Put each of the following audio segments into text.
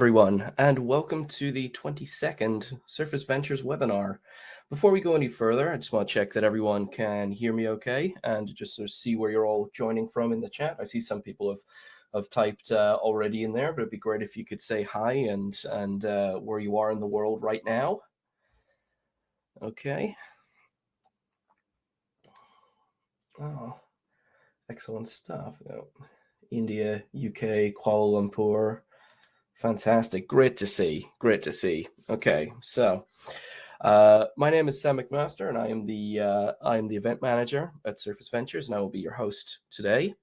Everyone, and welcome to the 22nd Surface Ventures webinar. Before we go any further, I just want to check that everyone can hear me okay and just sort of see where you're all joining from in the chat. I see some people have, have typed uh, already in there, but it'd be great if you could say hi and, and uh, where you are in the world right now. Okay. Oh, excellent stuff. Oh, India, UK, Kuala Lumpur, Fantastic. Great to see. Great to see. Okay, so uh, my name is Sam McMaster, and I am the uh, I am the event manager at Surface Ventures, and I will be your host today.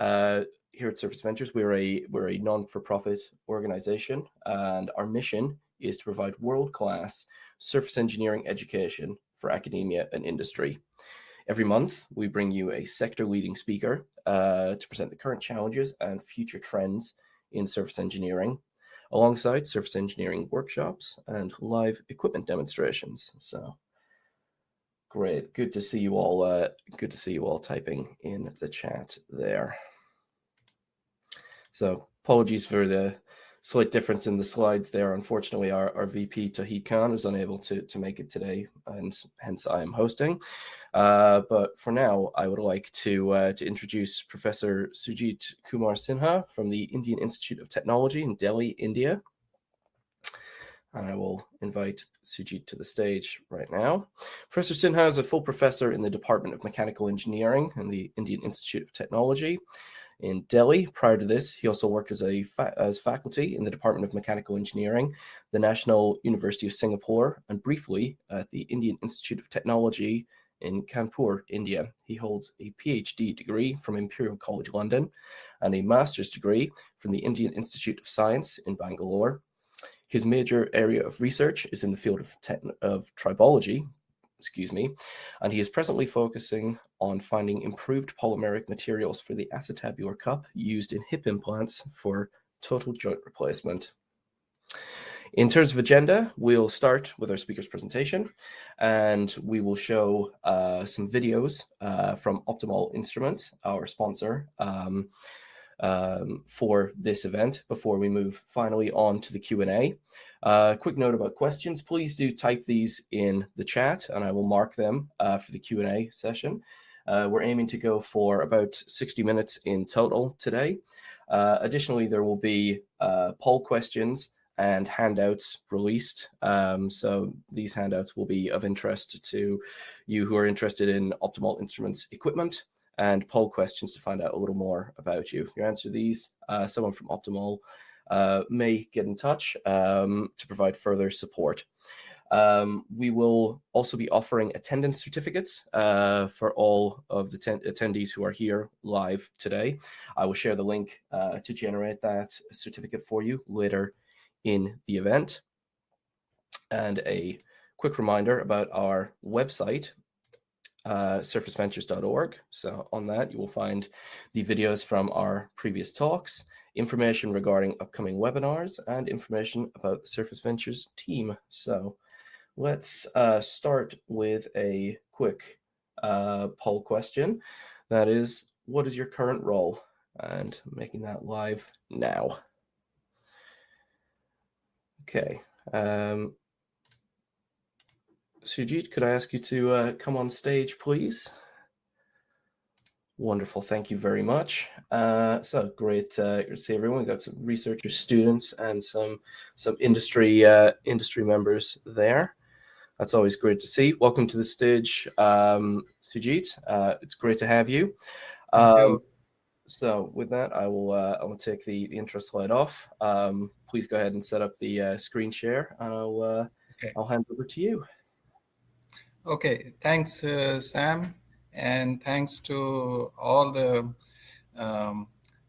Uh, here at Surface Ventures, we're a we're a non-for-profit organization, and our mission is to provide world-class surface engineering education for academia and industry. Every month, we bring you a sector-leading speaker uh, to present the current challenges and future trends in surface engineering, alongside surface engineering workshops and live equipment demonstrations. So great, good to see you all. Uh, good to see you all typing in the chat there. So apologies for the slight difference in the slides there. Unfortunately, our, our VP Tauhid Khan was unable to, to make it today, and hence I am hosting. Uh, but for now, I would like to, uh, to introduce Professor Sujit Kumar Sinha from the Indian Institute of Technology in Delhi, India. And I will invite Sujit to the stage right now. Professor Sinha is a full professor in the Department of Mechanical Engineering in the Indian Institute of Technology in Delhi. Prior to this, he also worked as a fa as faculty in the Department of Mechanical Engineering, the National University of Singapore, and briefly at the Indian Institute of Technology in Kanpur, India. He holds a PhD degree from Imperial College London and a master's degree from the Indian Institute of Science in Bangalore. His major area of research is in the field of, of tribology, excuse me, and he is presently focusing on finding improved polymeric materials for the acetabular cup used in hip implants for total joint replacement. In terms of agenda, we'll start with our speaker's presentation, and we will show uh, some videos uh, from Optimal Instruments, our sponsor, um, um, for this event before we move finally on to the Q&A. Uh, quick note about questions, please do type these in the chat and I will mark them uh, for the Q&A session. Uh, we're aiming to go for about 60 minutes in total today. Uh, additionally, there will be uh, poll questions and handouts released. Um, so these handouts will be of interest to you who are interested in Optimal Instruments equipment and poll questions to find out a little more about you. If you answer these, uh, someone from Optimal uh, may get in touch um, to provide further support. Um, we will also be offering attendance certificates uh, for all of the attendees who are here live today. I will share the link uh, to generate that certificate for you later in the event. And a quick reminder about our website, uh, surfaceventures.org. So on that, you will find the videos from our previous talks information regarding upcoming webinars, and information about the Surface Ventures team. So let's uh, start with a quick uh, poll question. That is, what is your current role? And making that live now. Okay. Um, Sujit, could I ask you to uh, come on stage, please? Wonderful. Thank you very much. Uh, so great uh, to see everyone. We've got some researchers, students, and some some industry uh, industry members there. That's always great to see. Welcome to the stage, um, Sujit. Uh, it's great to have you. Um. So with that, I will uh, I will take the, the intro slide off. Um, please go ahead and set up the uh, screen share, and I'll uh, okay. I'll hand over to you. Okay. Thanks, uh, Sam and thanks to all the um,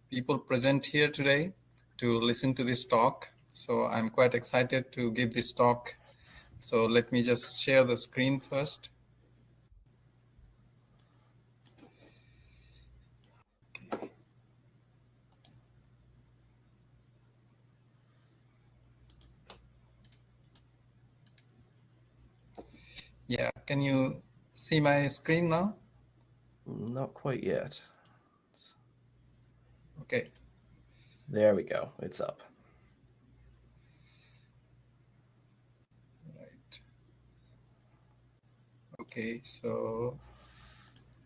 people present here today to listen to this talk. So I'm quite excited to give this talk. So let me just share the screen first. Yeah, can you see my screen now? Not quite yet. Okay. There we go. It's up. Right. Okay, so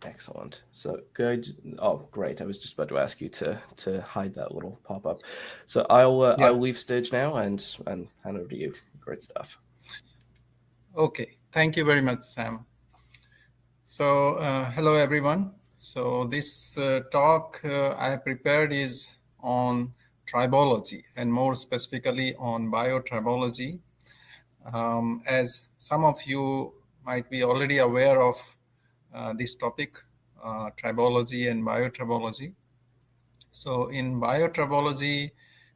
Excellent. So good. Oh, great. I was just about to ask you to to hide that little pop up. So I'll uh, yeah. I'll leave stage now and and hand over to you. Great stuff. Okay. Thank you very much, Sam. So uh, hello everyone. So this uh, talk uh, I have prepared is on tribology and more specifically on biotribology. Um, as some of you might be already aware of uh, this topic, uh, tribology and biotribology. So in biotribology,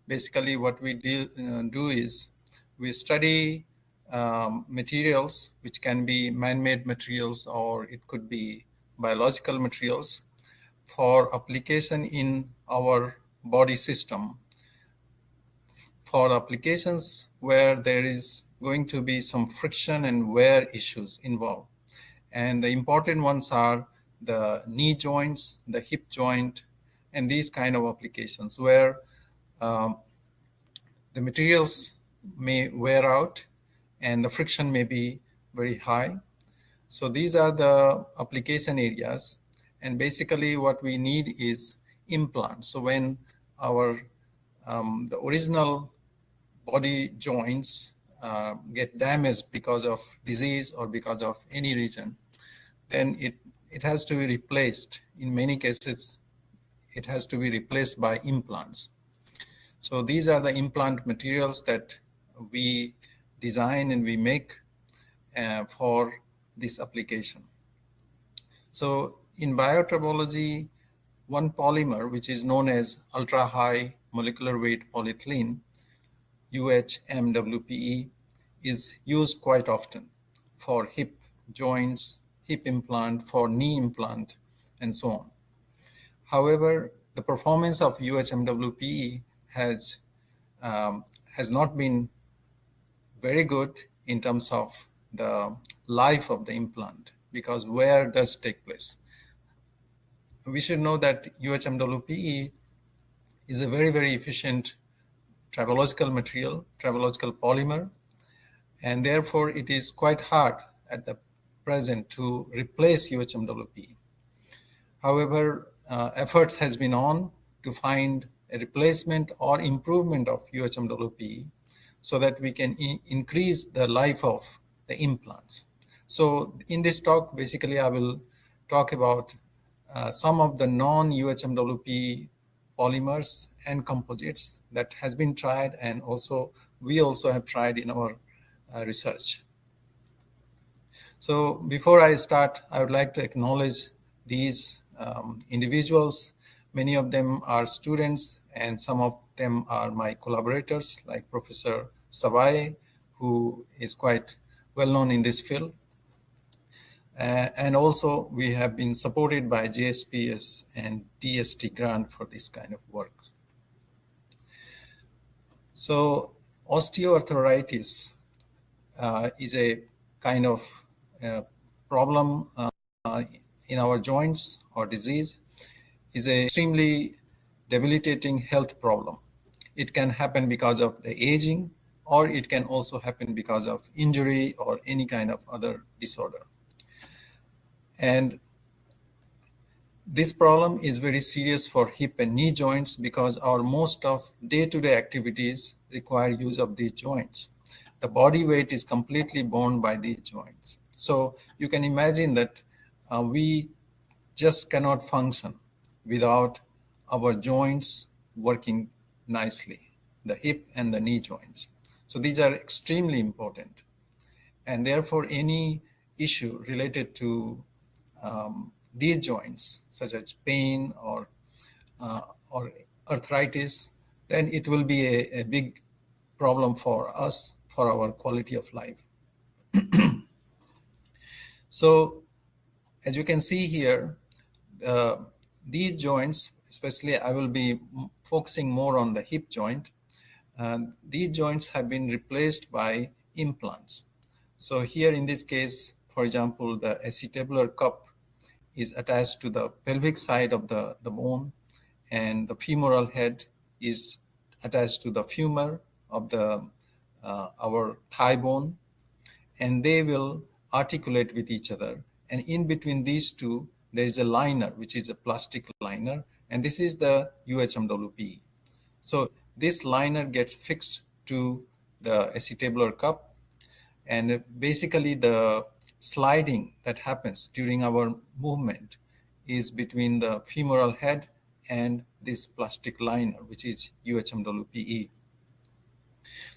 basically what we do, uh, do is we study um, materials which can be man-made materials or it could be biological materials for application in our body system for applications where there is going to be some friction and wear issues involved. And the important ones are the knee joints, the hip joint, and these kind of applications where um, the materials may wear out and the friction may be very high. So these are the application areas. And basically what we need is implants. So when our um, the original body joints uh, get damaged because of disease or because of any reason, then it, it has to be replaced. In many cases, it has to be replaced by implants. So these are the implant materials that we design and we make uh, for this application. So in biotribology, one polymer, which is known as ultra-high molecular weight polyethylene, UHMWPE, is used quite often for hip joints, hip implant, for knee implant, and so on. However, the performance of UHMWPE has, um, has not been very good in terms of the life of the implant because wear does take place. We should know that UHMWPE is a very, very efficient tribological material, tribological polymer, and therefore it is quite hard at the present to replace UHMWP. However, uh, efforts has been on to find a replacement or improvement of UHMWP so that we can increase the life of the implants. So in this talk, basically I will talk about uh, some of the non-UHMWP polymers and composites that has been tried and also we also have tried in our uh, research. So before I start, I would like to acknowledge these um, individuals. Many of them are students and some of them are my collaborators like Professor Sawae, who is quite well known in this field. Uh, and also we have been supported by JSPS and DST grant for this kind of work. So osteoarthritis uh, is a kind of uh, problem uh, in our joints or disease is a extremely debilitating health problem. It can happen because of the aging, or it can also happen because of injury or any kind of other disorder. And this problem is very serious for hip and knee joints because our most of day-to-day -day activities require use of these joints. The body weight is completely borne by these joints. So you can imagine that uh, we just cannot function without our joints working nicely, the hip and the knee joints. So these are extremely important. And therefore, any issue related to um, these joints, such as pain or, uh, or arthritis, then it will be a, a big problem for us, for our quality of life. So as you can see here, uh, these joints, especially I will be focusing more on the hip joint. And these joints have been replaced by implants. So here in this case, for example, the acetabular cup is attached to the pelvic side of the, the bone and the femoral head is attached to the femur of the uh, our thigh bone and they will articulate with each other. And in between these two, there is a liner, which is a plastic liner. And this is the UHMWP. So this liner gets fixed to the acetabular cup. And basically the sliding that happens during our movement is between the femoral head and this plastic liner, which is UHMWPE.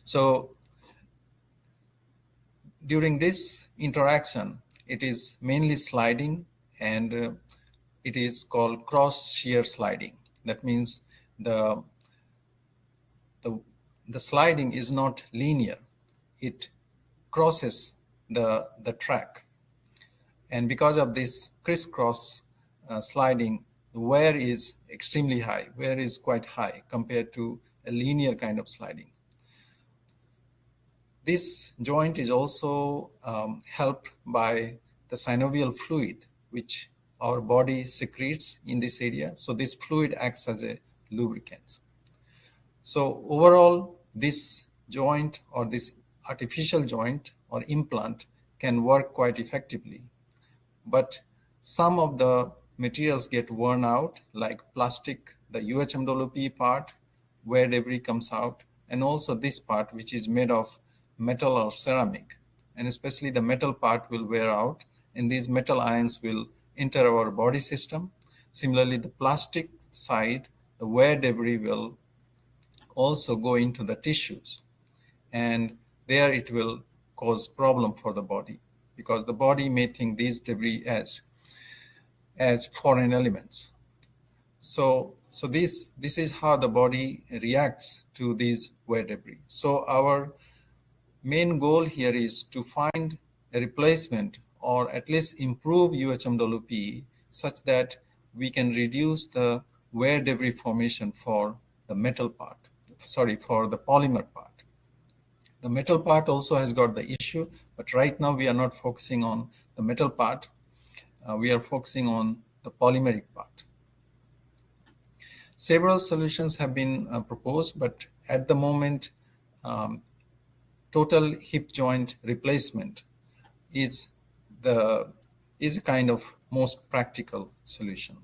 So during this interaction, it is mainly sliding and uh, it is called cross shear sliding. That means the, the, the sliding is not linear. It crosses the, the track. And because of this crisscross uh, sliding, the wear is extremely high. Wear is quite high compared to a linear kind of sliding. This joint is also um, helped by the synovial fluid, which our body secretes in this area. So this fluid acts as a lubricant. So overall, this joint or this artificial joint or implant can work quite effectively. But some of the materials get worn out, like plastic, the UHMWP part, where debris comes out, and also this part, which is made of metal or ceramic, and especially the metal part will wear out, and these metal ions will enter our body system. Similarly, the plastic side, the wear debris will also go into the tissues, and there it will cause problem for the body because the body may think these debris as as foreign elements. So, so this this is how the body reacts to these wear debris. So our main goal here is to find a replacement or at least improve UHMWP such that we can reduce the wear debris formation for the metal part, sorry, for the polymer part. The metal part also has got the issue, but right now we are not focusing on the metal part. Uh, we are focusing on the polymeric part. Several solutions have been uh, proposed, but at the moment, um, total hip joint replacement is the is a kind of most practical solution.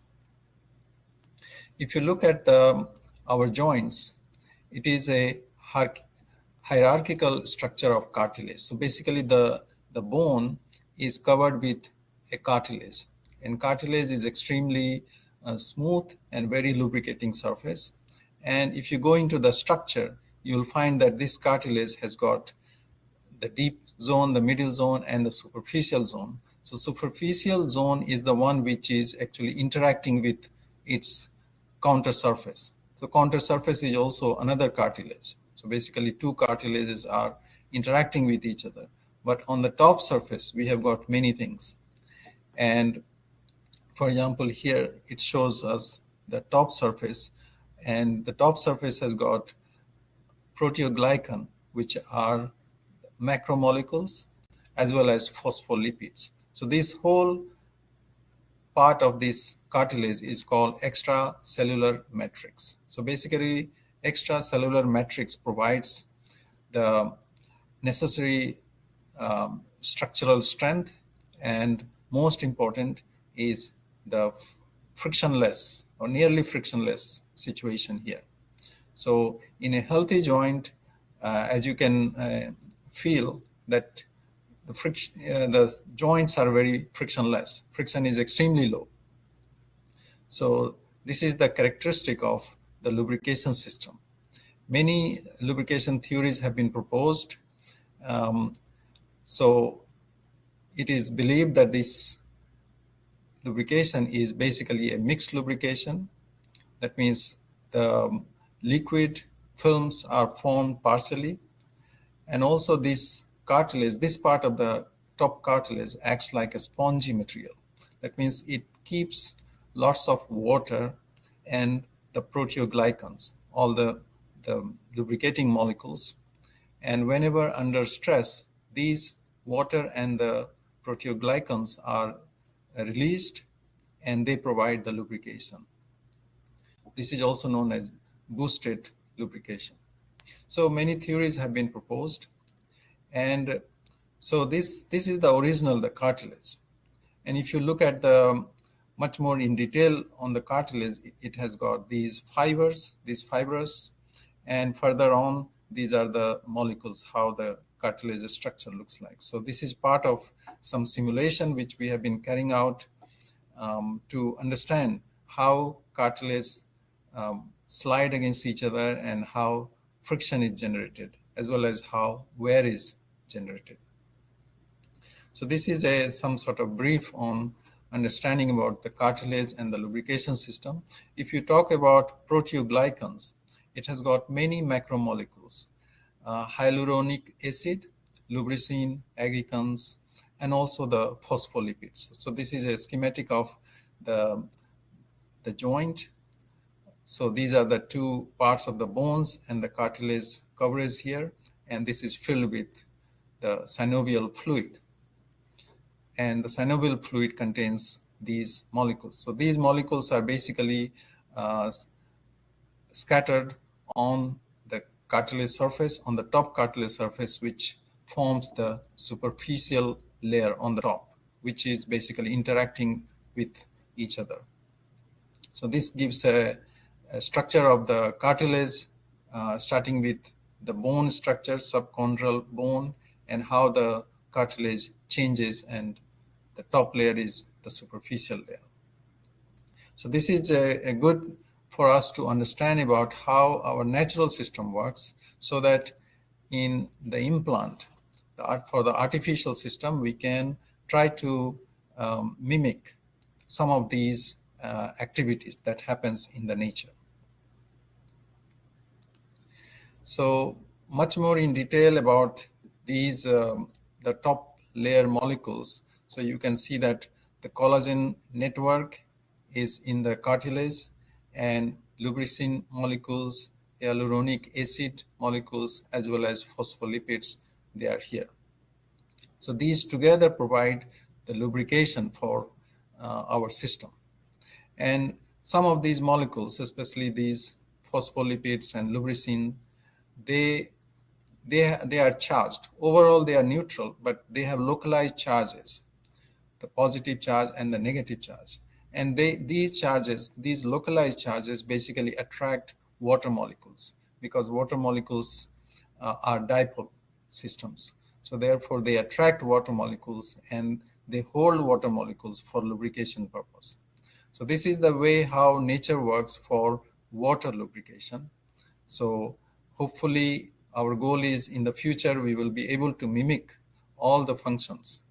If you look at the, our joints, it is a hierarchical structure of cartilage. So basically the, the bone is covered with a cartilage and cartilage is extremely uh, smooth and very lubricating surface. And if you go into the structure, you'll find that this cartilage has got the deep zone, the middle zone, and the superficial zone. So superficial zone is the one which is actually interacting with its counter surface. So counter surface is also another cartilage. So basically two cartilages are interacting with each other. But on the top surface, we have got many things. And for example, here it shows us the top surface and the top surface has got proteoglycan, which are macromolecules as well as phospholipids. So this whole part of this cartilage is called extracellular matrix. So basically, extracellular matrix provides the necessary um, structural strength and most important is the frictionless or nearly frictionless situation here. So in a healthy joint, uh, as you can uh, feel that the friction, uh, the joints are very frictionless. Friction is extremely low. So this is the characteristic of the lubrication system. Many lubrication theories have been proposed. Um, so it is believed that this lubrication is basically a mixed lubrication. That means the liquid films are formed partially. And also this cartilage, this part of the top cartilage acts like a spongy material. That means it keeps lots of water and the proteoglycans, all the, the lubricating molecules. And whenever under stress, these water and the proteoglycans are released and they provide the lubrication. This is also known as boosted lubrication. So many theories have been proposed. And So this, this is the original, the cartilage. And if you look at the much more in detail on the cartilage, it has got these fibers, these fibers, and further on, these are the molecules, how the cartilage structure looks like. So this is part of some simulation which we have been carrying out um, to understand how cartilage um, slide against each other and how friction is generated, as well as how wear is generated. So this is a some sort of brief on understanding about the cartilage and the lubrication system. If you talk about proteoglycans, it has got many macromolecules, uh, hyaluronic acid, lubricin, aggrecans, and also the phospholipids. So this is a schematic of the, the joint. So these are the two parts of the bones and the cartilage coverage here. And this is filled with the synovial fluid and the synovial fluid contains these molecules. So these molecules are basically uh, scattered on the cartilage surface, on the top cartilage surface, which forms the superficial layer on the top, which is basically interacting with each other. So this gives a structure of the cartilage, uh, starting with the bone structure, subchondral bone, and how the cartilage changes and the top layer is the superficial layer. So this is a, a good for us to understand about how our natural system works so that in the implant, the art, for the artificial system, we can try to um, mimic some of these uh, activities that happens in the nature. So much more in detail about these, um, the top layer molecules. So you can see that the collagen network is in the cartilage and lubricin molecules, hyaluronic acid molecules, as well as phospholipids, they are here. So these together provide the lubrication for uh, our system. And some of these molecules, especially these phospholipids and lubricin, they they they are charged. Overall, they are neutral, but they have localized charges, the positive charge and the negative charge. And they these charges, these localized charges, basically attract water molecules because water molecules uh, are dipole systems. So therefore, they attract water molecules and they hold water molecules for lubrication purpose. So this is the way how nature works for water lubrication. So hopefully our goal is in the future, we will be able to mimic all the functions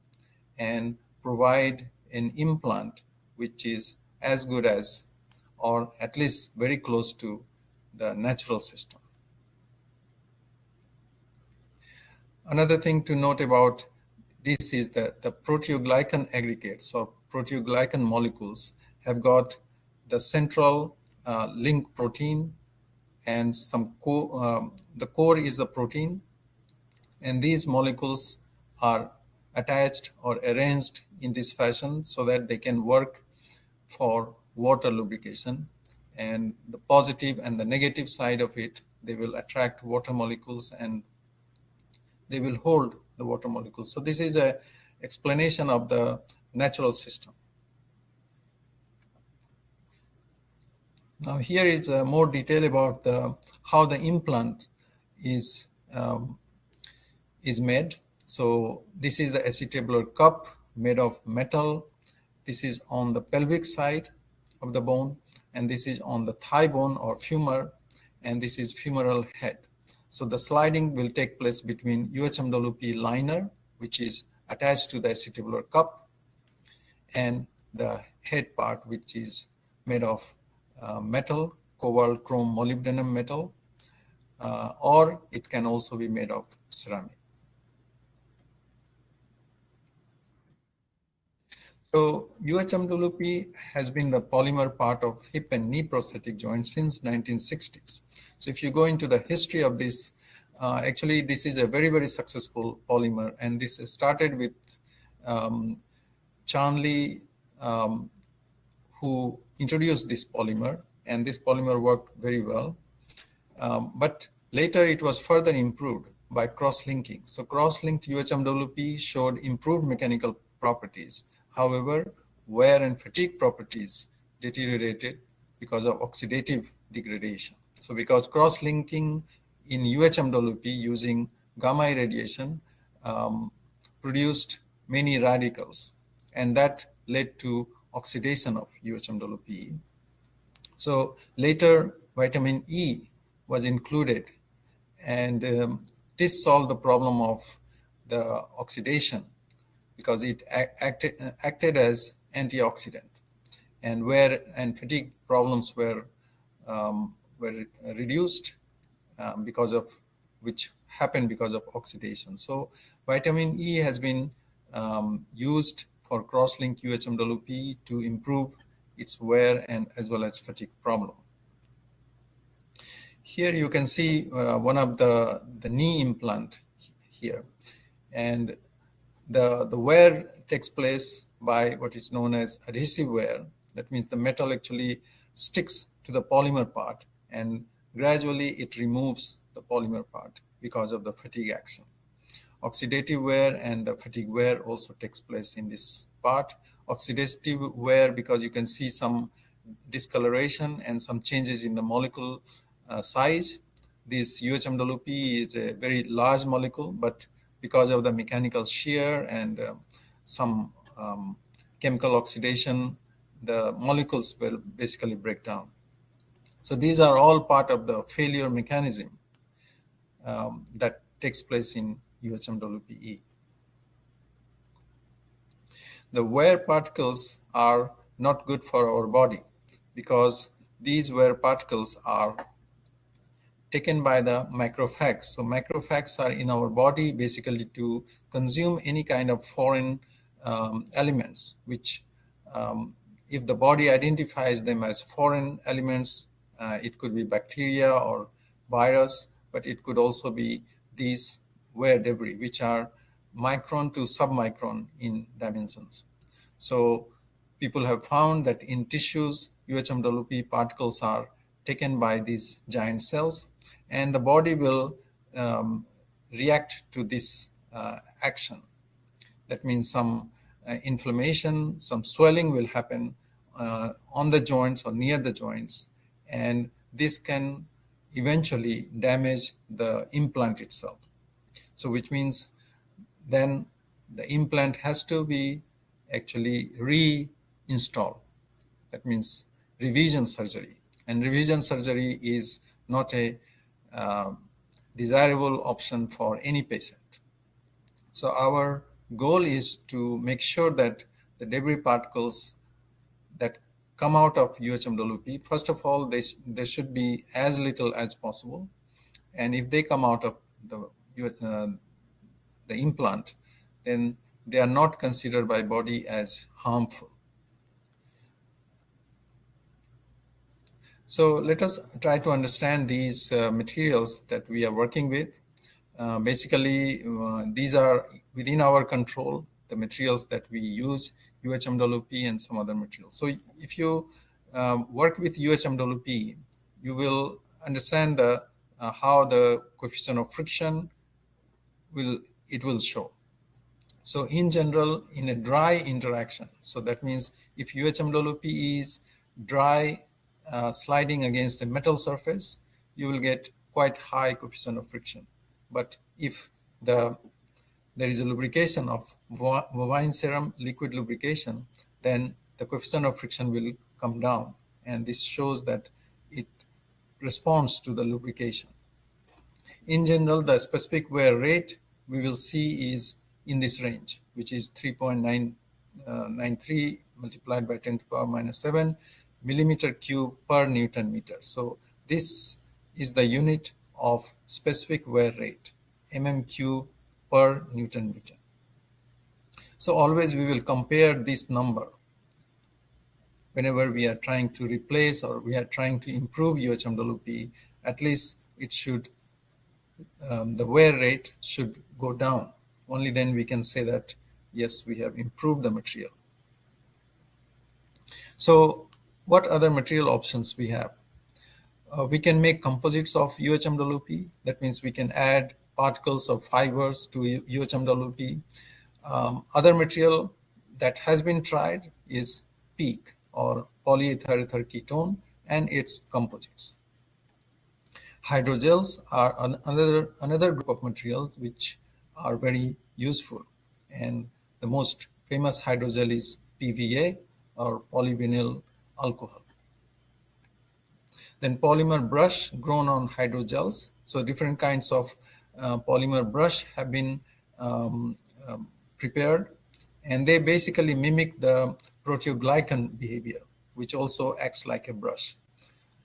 and provide an implant which is as good as or at least very close to the natural system. Another thing to note about this is that the proteoglycan aggregates or proteoglycan molecules have got the central uh, link protein and some co um, the core is the protein and these molecules are attached or arranged in this fashion so that they can work for water lubrication and the positive and the negative side of it they will attract water molecules and they will hold the water molecules. So this is a explanation of the natural system. Now here is uh, more detail about the, how the implant is um, is made. So this is the acetabular cup made of metal. This is on the pelvic side of the bone, and this is on the thigh bone or femur, and this is femoral head. So the sliding will take place between UHMWP liner, which is attached to the acetabular cup, and the head part, which is made of uh, metal, cobalt, chrome, molybdenum metal, uh, or it can also be made of ceramic. So UHMWP has been the polymer part of hip and knee prosthetic joints since 1960s. So if you go into the history of this, uh, actually this is a very, very successful polymer. And this started with um, um, who introduced this polymer. And this polymer worked very well. Um, but later it was further improved by cross-linking. So cross-linked UHMWP showed improved mechanical properties. However, wear and fatigue properties deteriorated because of oxidative degradation. So because cross-linking in UHMWP using gamma irradiation um, produced many radicals and that led to oxidation of UHMWP. So later vitamin E was included and um, this solved the problem of the oxidation because it acted, acted as antioxidant and where and fatigue problems were um, were reduced um, because of which happened because of oxidation. So vitamin E has been um, used for cross-linked UHMWP to improve its wear and as well as fatigue problem. Here you can see uh, one of the, the knee implant here. And the, the wear takes place by what is known as adhesive wear. That means the metal actually sticks to the polymer part and gradually it removes the polymer part because of the fatigue action. Oxidative wear and the fatigue wear also takes place in this part. Oxidative wear because you can see some discoloration and some changes in the molecule uh, size. This UHMWP is a very large molecule, but because of the mechanical shear and uh, some um, chemical oxidation, the molecules will basically break down. So these are all part of the failure mechanism um, that takes place in UHMWPE. The wear particles are not good for our body because these wear particles are taken by the macrophages. So macrophages are in our body basically to consume any kind of foreign um, elements, which um, if the body identifies them as foreign elements, uh, it could be bacteria or virus, but it could also be these wear debris, which are micron to submicron in dimensions. So people have found that in tissues, UHMWP particles are taken by these giant cells and the body will um, react to this uh, action. That means some uh, inflammation, some swelling will happen uh, on the joints or near the joints, and this can eventually damage the implant itself. So, which means then the implant has to be actually reinstalled. That means revision surgery. And revision surgery is not a uh, desirable option for any patient. So our goal is to make sure that the debris particles that come out of UHMWP, first of all, they, they should be as little as possible. And if they come out of the, the implant, then they are not considered by body as harmful. So let us try to understand these uh, materials that we are working with. Uh, basically, uh, these are within our control, the materials that we use, UHMWP and some other materials. So if you um, work with UHMWP, you will understand the, uh, how the coefficient of friction will it will show. So in general, in a dry interaction, so that means if UHMWP is dry uh, sliding against a metal surface, you will get quite high coefficient of friction. But if the there is a lubrication of bovine serum liquid lubrication, then the coefficient of friction will come down. And this shows that it responds to the lubrication. In general, the specific wear rate we will see is in this range, which is 3.993 uh, multiplied by 10 to the power minus 7 millimeter cube per Newton meter. So this is the unit of specific wear rate, mmq per Newton meter. So always we will compare this number whenever we are trying to replace or we are trying to improve UHMWP, at least it should, um, the wear rate should go down. Only then we can say that, yes, we have improved the material. So what other material options we have? Uh, we can make composites of UHMWP. That means we can add particles or fibers to UHMWP. Um, other material that has been tried is PEEK or polyether ketone and its composites. Hydrogels are another, another group of materials which are very useful. And the most famous hydrogel is PVA or polyvinyl alcohol. Then polymer brush grown on hydrogels. So different kinds of uh, polymer brush have been um, um, prepared and they basically mimic the proteoglycan behavior, which also acts like a brush.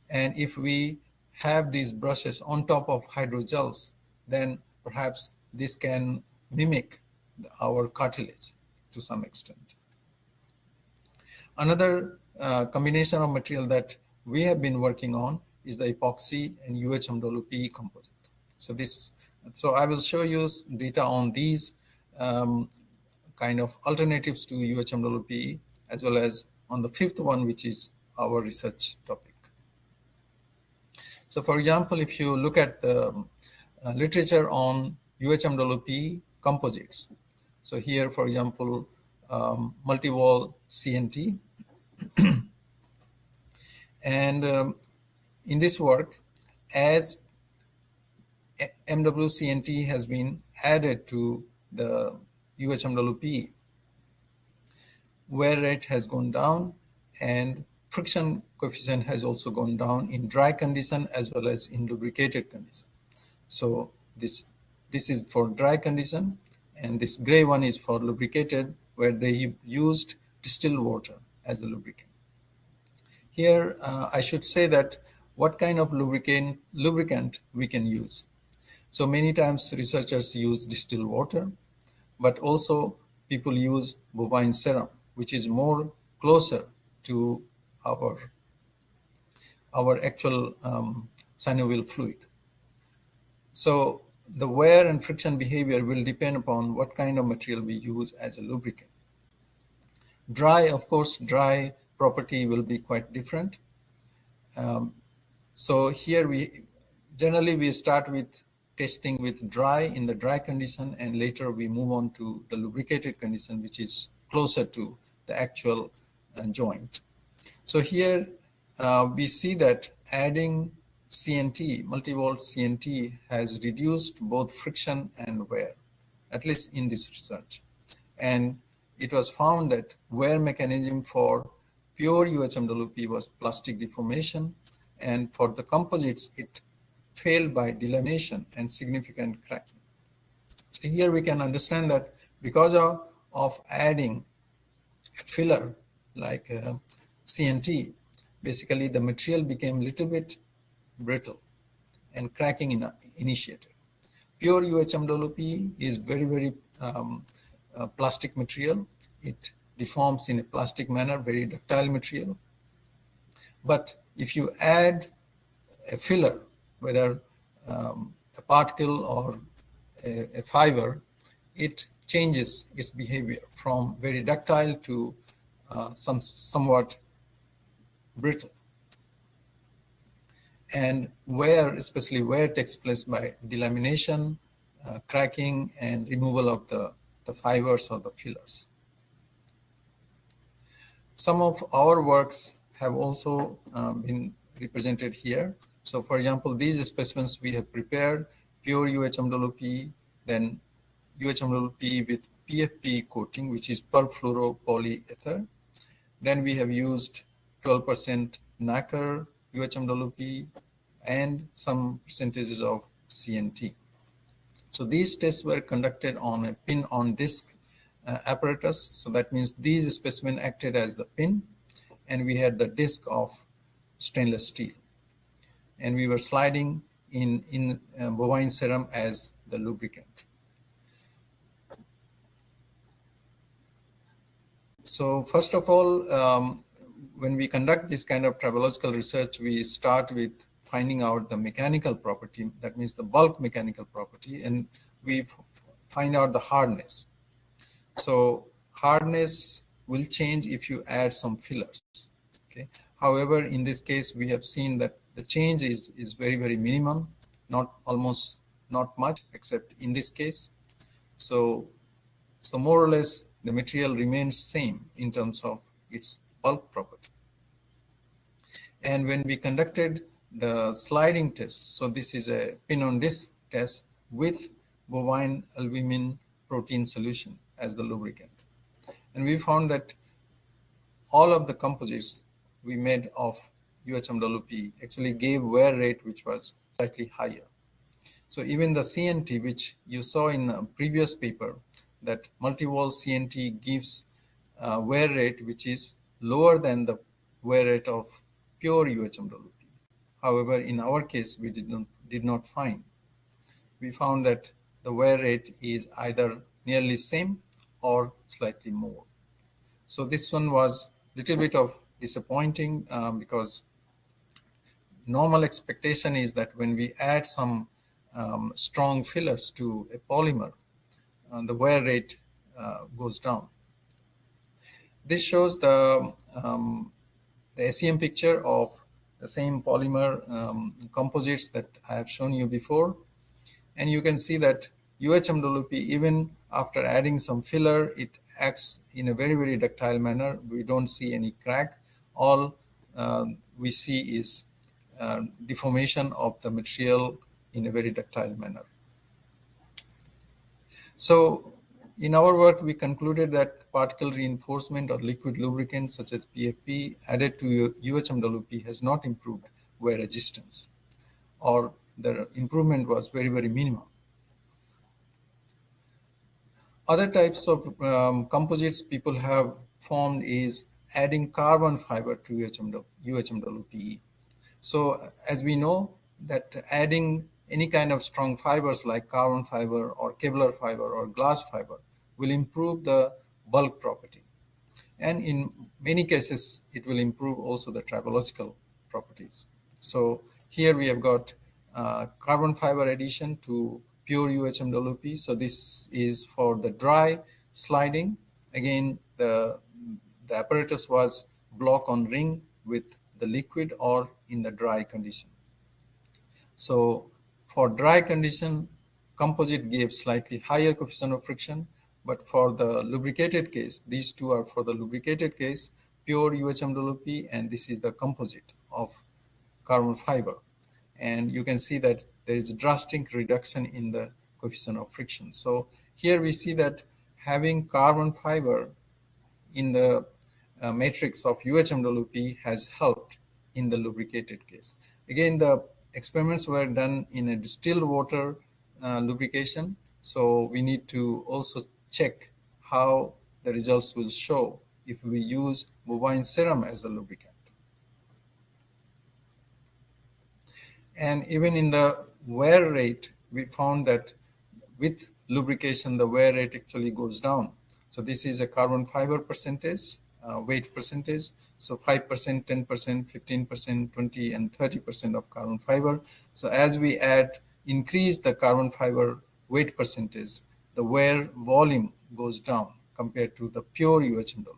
And if we have these brushes on top of hydrogels, then perhaps this can mimic our cartilage to some extent. Another uh, combination of material that we have been working on is the epoxy and UHMWP composite. So this, so I will show you data on these um, kind of alternatives to UHMWP as well as on the fifth one, which is our research topic. So for example, if you look at the uh, literature on UHMWP composites, so here, for example, um, multi-wall CNT, and um, in this work, as MWCNT has been added to the UHMWP, wear rate has gone down and friction coefficient has also gone down in dry condition as well as in lubricated condition. So this, this is for dry condition and this gray one is for lubricated where they used distilled water as a lubricant. Here, uh, I should say that what kind of lubricant, lubricant we can use. So many times researchers use distilled water, but also people use bovine serum, which is more closer to our, our actual um, synovial fluid. So the wear and friction behavior will depend upon what kind of material we use as a lubricant. Dry, of course, dry property will be quite different. Um, so here we generally we start with testing with dry in the dry condition and later we move on to the lubricated condition which is closer to the actual uh, joint. So here uh, we see that adding CNT, multi-wall CNT has reduced both friction and wear, at least in this research. And it was found that wear mechanism for pure UHMWP was plastic deformation. And for the composites, it failed by delamination and significant cracking. So here we can understand that because of, of adding filler like uh, CNT, basically the material became a little bit brittle and cracking in, initiated. Pure UHMWP is very, very um, uh, plastic material. It deforms in a plastic manner, very ductile material. But if you add a filler, whether um, a particle or a, a, fiber, it changes its behavior from very ductile to uh, some somewhat brittle. And wear, especially wear takes place by delamination, uh, cracking, and removal of the, the fibers or the fillers. Some of our works have also uh, been represented here. So for example, these specimens we have prepared pure UHMWP, then UHMWP with PFP coating, which is perfluoropolyether. Then we have used 12% nacre UHMWP and some percentages of CNT. So these tests were conducted on a pin on disc uh, apparatus. So that means these specimen acted as the pin and we had the disc of stainless steel. And we were sliding in, in uh, bovine serum as the lubricant. So first of all, um, when we conduct this kind of tribological research, we start with finding out the mechanical property, that means the bulk mechanical property, and we find out the hardness. So hardness will change if you add some fillers. Okay. However, in this case, we have seen that the change is, is very, very minimum, not almost not much except in this case. So, so more or less the material remains same in terms of its bulk property. And when we conducted the sliding test, so this is a pin on disc test with bovine albumin protein solution as the lubricant. And we found that all of the composites we made of UHMWP actually gave wear rate which was slightly higher. So even the CNT, which you saw in a previous paper, that multi-wall CNT gives uh, wear rate which is lower than the wear rate of pure UHMWP. However, in our case, we did not, did not find. We found that the wear rate is either nearly same or slightly more. So this one was a little bit of disappointing um, because normal expectation is that when we add some um, strong fillers to a polymer, uh, the wear rate uh, goes down. This shows the, um, the SEM picture of the same polymer um, composites that I have shown you before. And you can see that UHMWP, even after adding some filler, it acts in a very, very ductile manner. We don't see any crack. All uh, we see is uh, deformation of the material in a very ductile manner. So in our work, we concluded that particle reinforcement or liquid lubricants such as PFP added to UHMWP has not improved wear resistance or the improvement was very, very minimal. Other types of um, composites people have formed is adding carbon fiber to UHMW, UHMWPE. So as we know that adding any kind of strong fibers like carbon fiber or Kevlar fiber or glass fiber will improve the bulk property. And in many cases, it will improve also the tribological properties. So here we have got uh, carbon fiber addition to pure UHMWP. So this is for the dry sliding. Again, the, the apparatus was block on ring with the liquid or in the dry condition. So for dry condition, composite gave slightly higher coefficient of friction, but for the lubricated case, these two are for the lubricated case, pure UHMWP, and this is the composite of carbon fiber. And you can see that there is a drastic reduction in the coefficient of friction. So here we see that having carbon fiber in the uh, matrix of UHMWP has helped in the lubricated case. Again, the experiments were done in a distilled water uh, lubrication. So we need to also check how the results will show if we use bovine serum as a lubricant. And even in the wear rate, we found that with lubrication, the wear rate actually goes down. So this is a carbon fiber percentage uh, weight percentage. So 5%, 10%, 15%, 20, and 30% of carbon fiber. So as we add, increase the carbon fiber weight percentage, the wear volume goes down compared to the pure UHMW.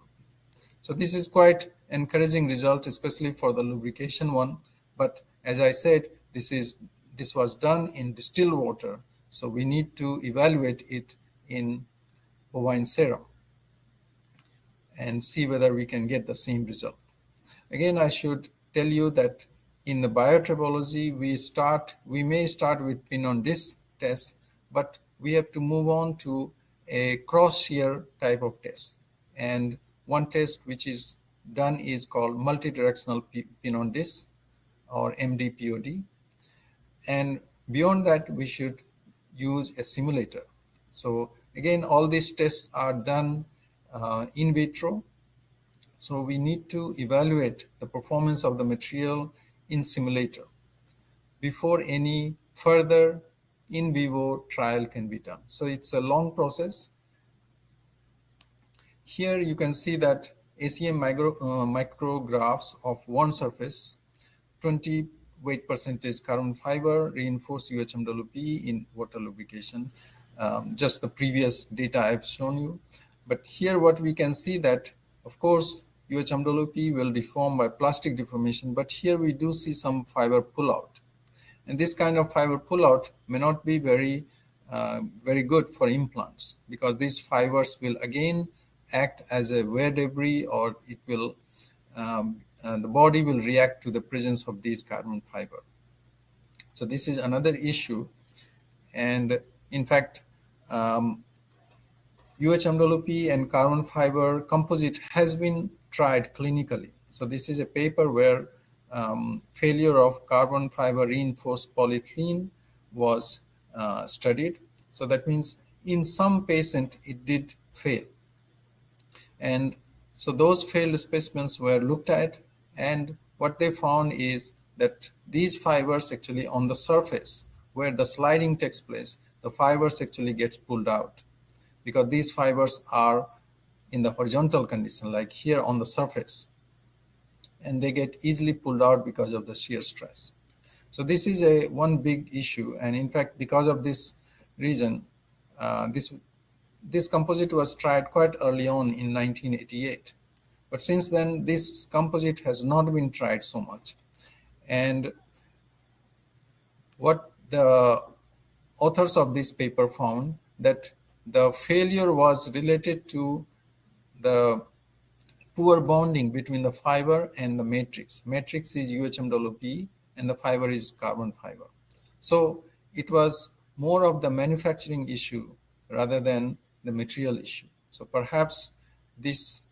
So this is quite encouraging result, especially for the lubrication one. But as I said, this is this was done in distilled water. So we need to evaluate it in bovine serum and see whether we can get the same result. Again, I should tell you that in the biotribology, we start, we may start with pin on disc test, but we have to move on to a cross shear type of test. And one test which is done is called multidirectional pin on disc or MDPOD. And beyond that, we should use a simulator. So again, all these tests are done uh, in vitro. So we need to evaluate the performance of the material in simulator before any further in vivo trial can be done. So it's a long process. Here you can see that ACM micro, uh, micrographs of one surface, 20 weight percentage carbon fiber, reinforced UHMWP in water lubrication. Um, just the previous data I've shown you. But here what we can see that, of course, UHMWP will deform by plastic deformation, but here we do see some fiber pullout. And this kind of fiber pullout may not be very, uh, very good for implants because these fibers will again act as a wear debris or it will, um, the body will react to the presence of these carbon fiber. So this is another issue. And in fact, um, UHMWP and carbon fiber composite has been tried clinically. So this is a paper where um, failure of carbon fiber reinforced polyethylene was uh, studied. So that means in some patient it did fail. And so those failed specimens were looked at and what they found is that these fibers actually on the surface where the sliding takes place, the fibers actually gets pulled out because these fibers are in the horizontal condition like here on the surface and they get easily pulled out because of the shear stress. So this is a one big issue. And in fact, because of this reason, uh, this, this composite was tried quite early on in 1988. But since then, this composite has not been tried so much. And what the authors of this paper found that the failure was related to the poor bonding between the fiber and the matrix. Matrix is UHMWP and the fiber is carbon fiber. So it was more of the manufacturing issue rather than the material issue. So perhaps this,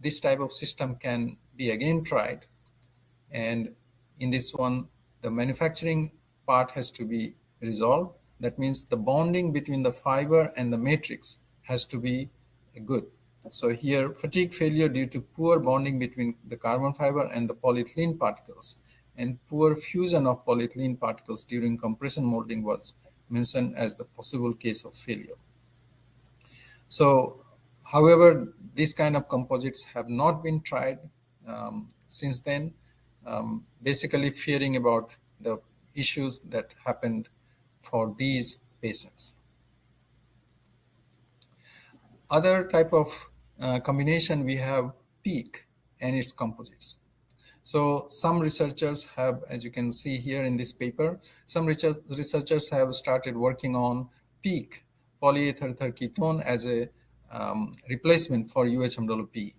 this type of system can be again tried. And in this one, the manufacturing part has to be resolved. That means the bonding between the fiber and the matrix has to be good. So here, fatigue failure due to poor bonding between the carbon fiber and the polyethylene particles and poor fusion of polyethylene particles during compression molding was mentioned as the possible case of failure. So, however, these kind of composites have not been tried um, since then, um, basically fearing about the issues that happened for these patients. Other type of uh, combination, we have PEEK and its composites. So some researchers have, as you can see here in this paper, some researchers have started working on PEEK, polyether ketone, as a um, replacement for UHMWP.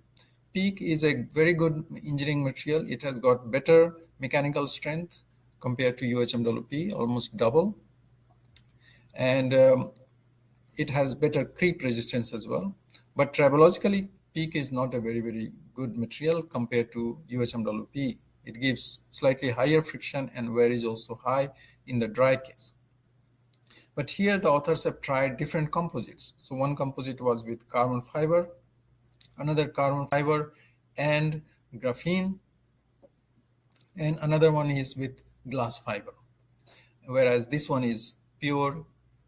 PEEK is a very good engineering material. It has got better mechanical strength compared to UHMWP, almost double. And um, it has better creep resistance as well. But tribologically, PEEK is not a very, very good material compared to UHMWP. It gives slightly higher friction and wear is also high in the dry case. But here the authors have tried different composites. So one composite was with carbon fiber, another carbon fiber and graphene, and another one is with glass fiber. Whereas this one is pure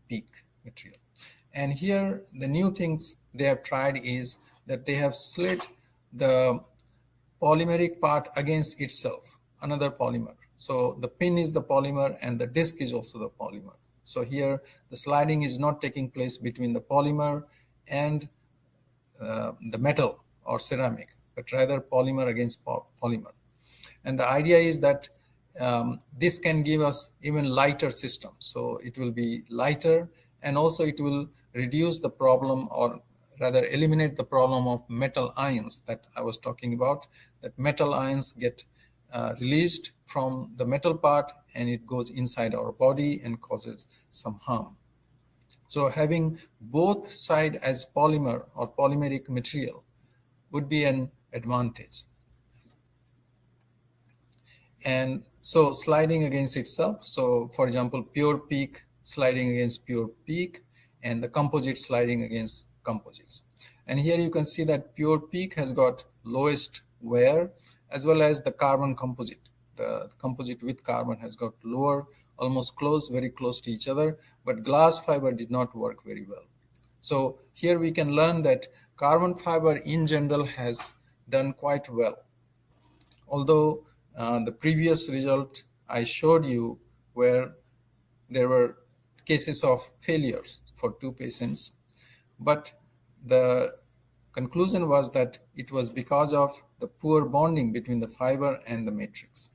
PEEK material. And here the new things they have tried is that they have slit the polymeric part against itself, another polymer. So the pin is the polymer and the disc is also the polymer. So here the sliding is not taking place between the polymer and uh, the metal or ceramic, but rather polymer against polymer. And the idea is that um, this can give us even lighter system. So it will be lighter and also it will reduce the problem or rather eliminate the problem of metal ions that I was talking about, that metal ions get uh, released from the metal part and it goes inside our body and causes some harm. So having both side as polymer or polymeric material would be an advantage. And so sliding against itself. So for example, pure PEEK sliding against pure PEEK and the composite sliding against composites. And here you can see that pure PEEK has got lowest wear as well as the carbon composite. The composite with carbon has got lower, almost close, very close to each other, but glass fiber did not work very well. So here we can learn that carbon fiber in general has done quite well. Although uh, the previous result I showed you where there were cases of failures for two patients but the conclusion was that it was because of the poor bonding between the fiber and the matrix.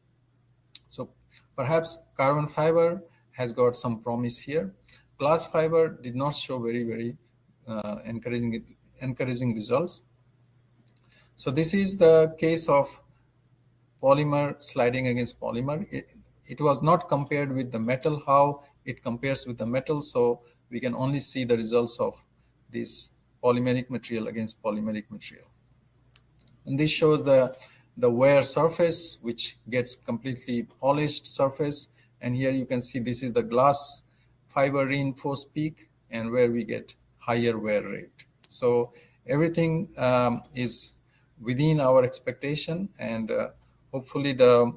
So Perhaps carbon fiber has got some promise here. Glass fiber did not show very, very uh, encouraging, encouraging results. So this is the case of polymer sliding against polymer. It, it was not compared with the metal, how it compares with the metal. So we can only see the results of this polymeric material against polymeric material. And this shows the, the wear surface, which gets completely polished surface. And here you can see this is the glass fiber reinforced PEEK and where we get higher wear rate. So everything um, is within our expectation and uh, hopefully the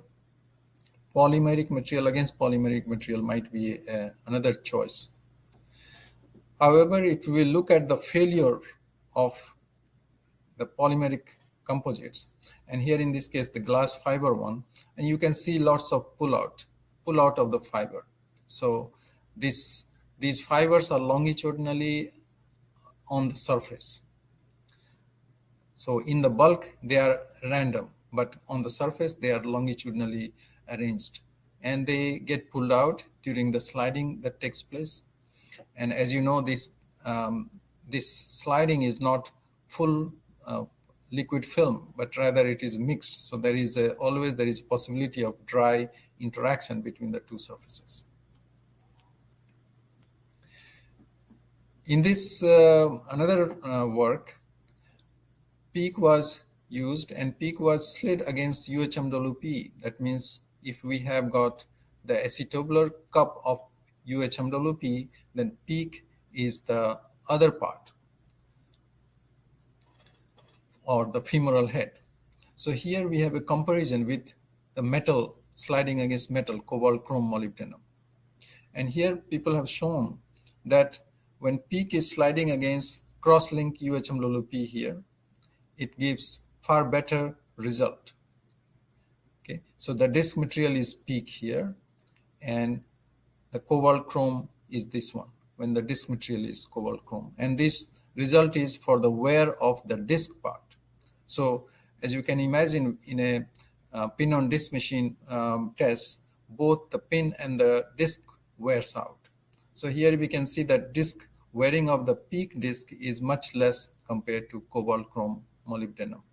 polymeric material against polymeric material might be uh, another choice. However, if we look at the failure of the polymeric composites, and here in this case, the glass fiber one, and you can see lots of pull out, pull out of the fiber. So this, these fibers are longitudinally on the surface. So in the bulk, they are random, but on the surface, they are longitudinally arranged and they get pulled out during the sliding that takes place. And as you know, this, um, this sliding is not full uh, liquid film, but rather it is mixed. So there is a, always there is possibility of dry interaction between the two surfaces. In this uh, another uh, work, PEEK was used and PEEK was slid against UHMWP. That means if we have got the acetabular cup of UHMWP, then PEEK is the other part or the femoral head. So here we have a comparison with the metal sliding against metal, cobalt, chrome, molybdenum. And here people have shown that when PEEK is sliding against cross-link UHMWP here, it gives far better result. Okay, so the disk material is PEEK here, and the cobalt chrome is this one when the disk material is cobalt chrome. And this result is for the wear of the disk part. So as you can imagine in a uh, pin on disk machine um, test, both the pin and the disk wears out. So here we can see that disk wearing of the PEEK disk is much less compared to cobalt chrome molybdenum.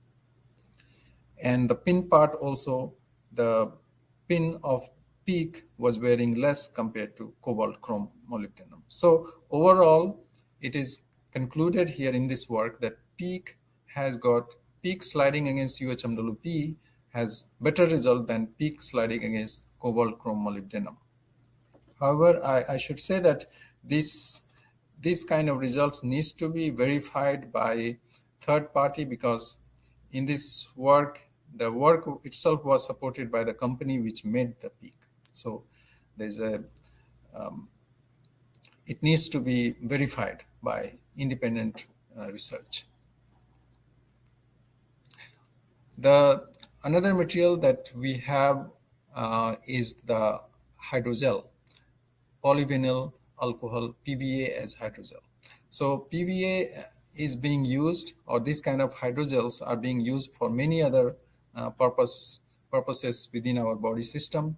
And the pin part also the pin of PEEK was wearing less compared to cobalt chrome molybdenum. So overall, it is concluded here in this work that PEEK has got PEEK sliding against UHMWP has better result than PEEK sliding against cobalt chrome molybdenum. However, I, I should say that this this kind of results needs to be verified by third party because in this work the work itself was supported by the company which made the PEEK. So there's a, um, it needs to be verified by independent uh, research. The another material that we have uh, is the hydrogel, polyvinyl alcohol PVA as hydrogel. So PVA is being used or this kind of hydrogels are being used for many other uh, purpose purposes within our body system.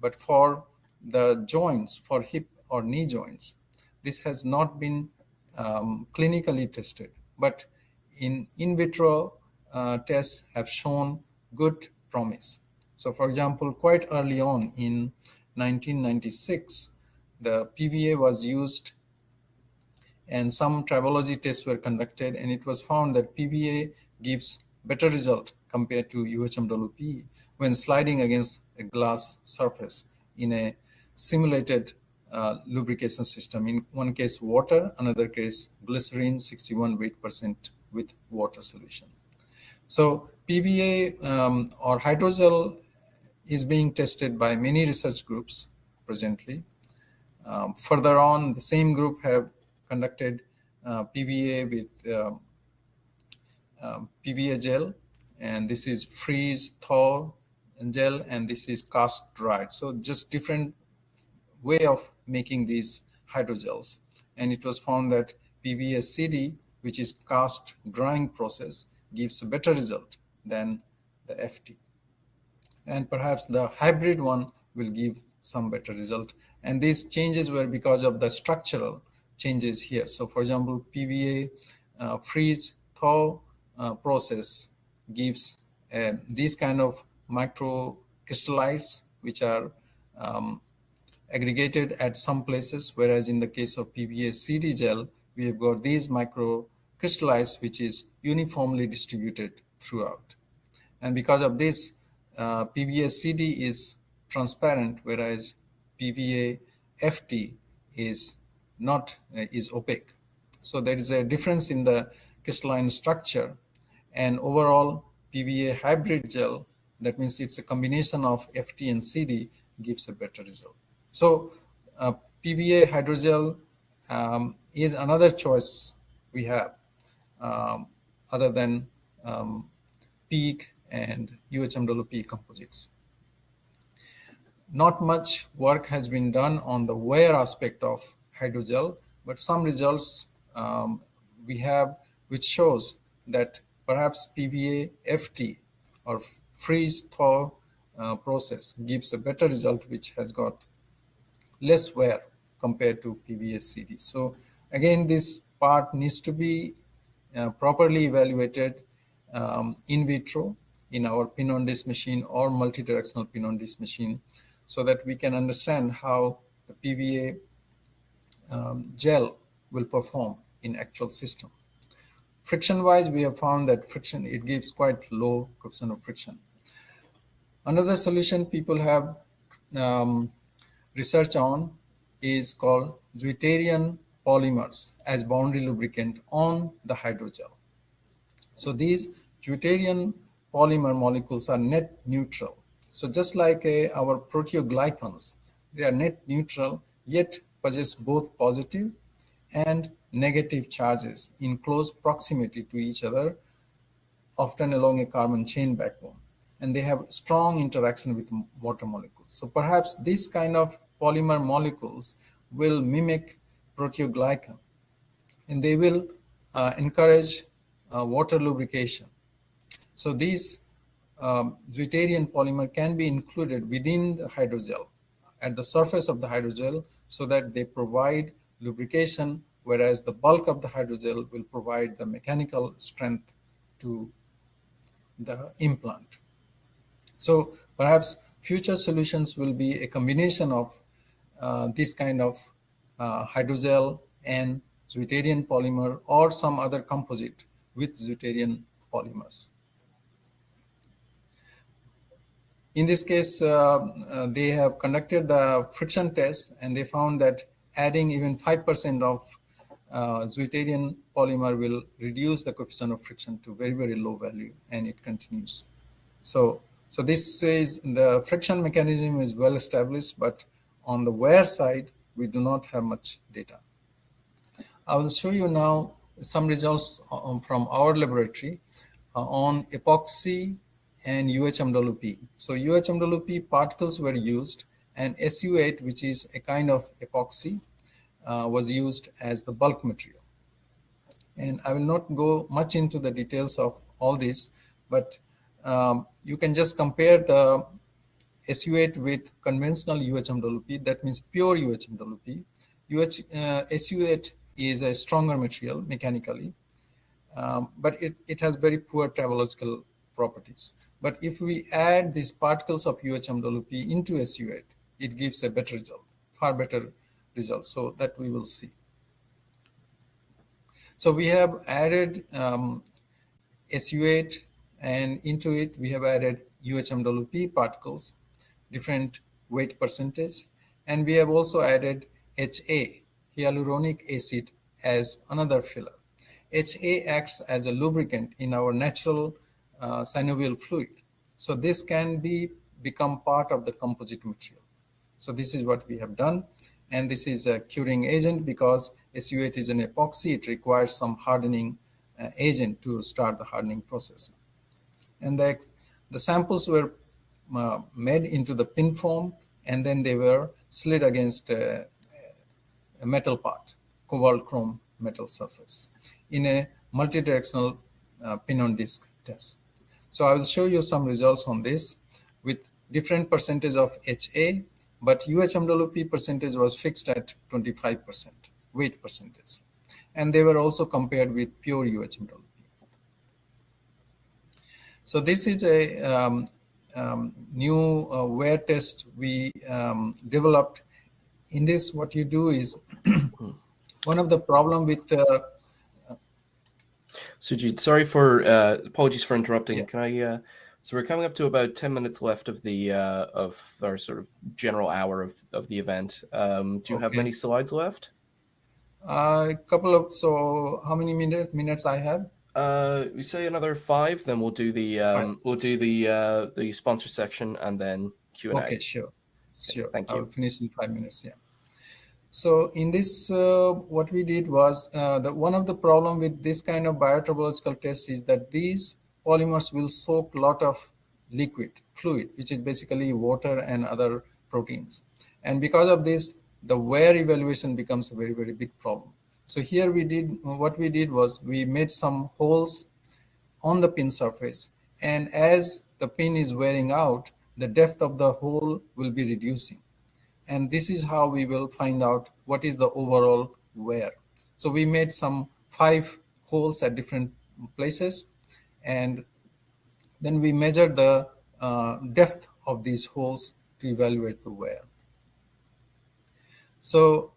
But for the joints, for hip or knee joints, this has not been um, clinically tested. But in in vitro uh, tests have shown good promise. So, for example, quite early on in 1996, the PVA was used and some tribology tests were conducted and it was found that PVA gives better result compared to UHMWP when sliding against a glass surface in a simulated uh, lubrication system. In one case, water, another case, glycerin, 61 weight percent with water solution. So PVA um, or hydrogel is being tested by many research groups presently. Um, further on, the same group have conducted uh, PVA with um, um PVA gel and this is freeze thaw and gel and this is cast dried so just different way of making these hydrogels and it was found that PVA-CD which is cast drying process gives a better result than the FT and perhaps the hybrid one will give some better result. And these changes were because of the structural changes here. So for example, PVA uh, freeze thaw uh, process gives uh, these kind of microcrystallites, which are um, aggregated at some places, whereas in the case of PVA CD gel, we have got these microcrystallites, which is uniformly distributed throughout. And because of this, uh, PVA CD is transparent, whereas PVA FT is not uh, is opaque. So there is a difference in the crystalline structure, and overall PVA hybrid gel, that means it's a combination of FT and CD, gives a better result. So uh, PVA hydrogel um, is another choice we have um, other than um, PEEK and UHMWP composites. Not much work has been done on the wear aspect of hydrogel, but some results um, we have which shows that perhaps PVA FT or freeze thaw uh, process gives a better result which has got less wear compared to PVA CD. So again, this part needs to be uh, properly evaluated um, in vitro in our pin on disc machine or multi-directional pin on disc machine so that we can understand how the PVA um, gel will perform in actual system. Friction wise, we have found that friction, it gives quite low coefficient of friction. Another solution people have um, research on is called Zwitterion polymers as boundary lubricant on the hydrogel. So these Zwitterion polymer molecules are net neutral. So just like uh, our proteoglycans, they are net neutral, yet possess both positive and negative charges in close proximity to each other, often along a carbon chain backbone. And they have strong interaction with water molecules. So perhaps this kind of polymer molecules will mimic proteoglycan and they will uh, encourage uh, water lubrication. So these um, Zwitterion polymer can be included within the hydrogel at the surface of the hydrogel so that they provide lubrication, whereas the bulk of the hydrogel will provide the mechanical strength to the implant. So perhaps future solutions will be a combination of uh, this kind of uh, hydrogel and Zwitterion polymer or some other composite with Zwitterion polymers. In this case, uh, uh, they have conducted the friction test and they found that adding even 5% of uh, Zwitterion polymer will reduce the coefficient of friction to very, very low value and it continues. So, so this is the friction mechanism is well established, but on the wear side, we do not have much data. I will show you now some results um, from our laboratory uh, on epoxy and UHMWP. So UHMWP particles were used and SU8, which is a kind of epoxy, uh, was used as the bulk material. And I will not go much into the details of all this, but um, you can just compare the SU8 with conventional UHMWP, that means pure UHMWP. UH, uh, SU8 is a stronger material mechanically, um, but it, it has very poor tribological properties. But if we add these particles of UHMWP into SU8, it gives a better result, far better result. So that we will see. So we have added um, SU8 and into it we have added UHMWP particles different weight percentage. And we have also added HA, hyaluronic acid, as another filler. HA acts as a lubricant in our natural uh, synovial fluid. So this can be become part of the composite material. So this is what we have done. And this is a curing agent because SU8 is an epoxy. It requires some hardening uh, agent to start the hardening process. And the, the samples were uh, made into the pin form and then they were slid against a, a metal part, cobalt chrome metal surface in a multi-directional uh, pin on disc test. So I will show you some results on this with different percentage of HA, but UHMWP percentage was fixed at 25% weight percentage. And they were also compared with pure UHMWP. So this is a um, um, new uh, wear test we um, developed. In this, what you do is one of the problem with uh, Sujit, sorry for uh, apologies for interrupting. Yeah. Can I? Uh, so we're coming up to about ten minutes left of the uh, of our sort of general hour of, of the event. Um, do you okay. have many slides left? A uh, couple of. So how many minute, minutes I have? Uh, we say another five, then we'll do the um, we'll do the uh, the sponsor section and then Q and A. Okay, sure, sure. Okay, thank you. I'll finish in five minutes. Yeah. So in this, uh, what we did was uh, the one of the problem with this kind of biotribological test is that these polymers will soak a lot of liquid fluid, which is basically water and other proteins. And because of this, the wear evaluation becomes a very very big problem. So here we did, what we did was we made some holes on the pin surface. And as the pin is wearing out, the depth of the hole will be reducing. And this is how we will find out what is the overall wear. So we made some five holes at different places. And then we measure the uh, depth of these holes to evaluate the wear. So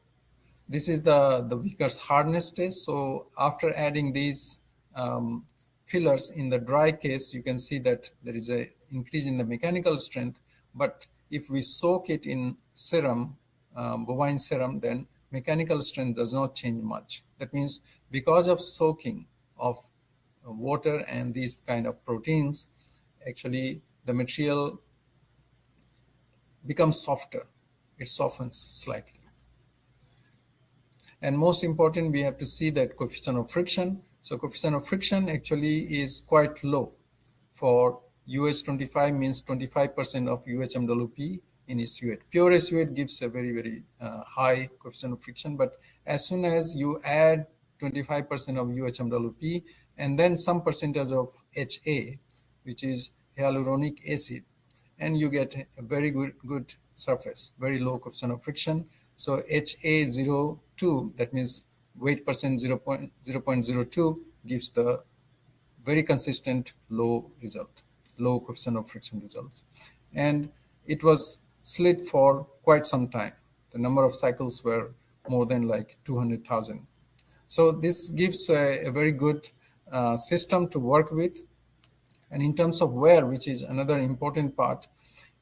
this is the, the Vickers hardness test. So after adding these um, fillers in the dry case, you can see that there is a increase in the mechanical strength. But if we soak it in serum, um, bovine serum, then mechanical strength does not change much. That means because of soaking of water and these kind of proteins, actually the material becomes softer. It softens slightly. And most important, we have to see that coefficient of friction. So coefficient of friction actually is quite low. For UH25 means 25% of UHMWP in SU8. Pure SU8 gives a very, very uh, high coefficient of friction. But as soon as you add 25% of UHMWP and then some percentage of HA, which is hyaluronic acid, and you get a very good, good surface, very low coefficient of friction. So HA02, that means weight percent 0, 0.02 gives the very consistent low result, low coefficient of friction results. And it was slid for quite some time. The number of cycles were more than like 200,000. So this gives a, a very good uh, system to work with. And in terms of wear, which is another important part,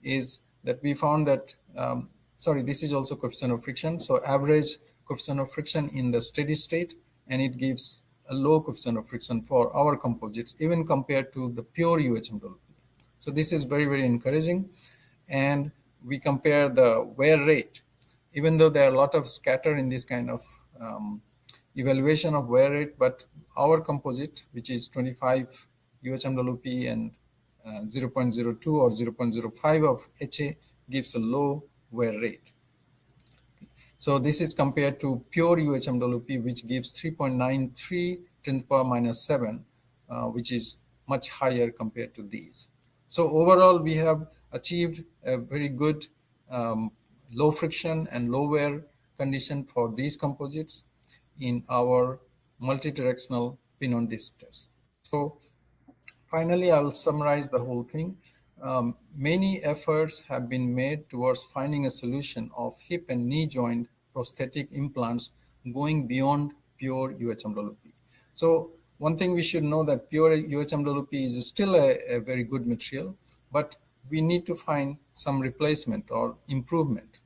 is that we found that um, sorry, this is also coefficient of friction. So average coefficient of friction in the steady state, and it gives a low coefficient of friction for our composites, even compared to the pure UHMWP. So this is very, very encouraging. And we compare the wear rate, even though there are a lot of scatter in this kind of um, evaluation of wear rate, but our composite, which is 25 UHMWP and uh, 0.02 or 0.05 of HA gives a low wear rate. So this is compared to pure UHMWP, which gives 3.93 10 to the power minus 7, uh, which is much higher compared to these. So overall, we have achieved a very good um, low friction and low wear condition for these composites in our multi-directional pin on disc test. So finally, I will summarize the whole thing um, many efforts have been made towards finding a solution of hip and knee joint prosthetic implants going beyond pure UHMWP. So one thing we should know that pure UHMWP is still a, a very good material, but we need to find some replacement or improvement.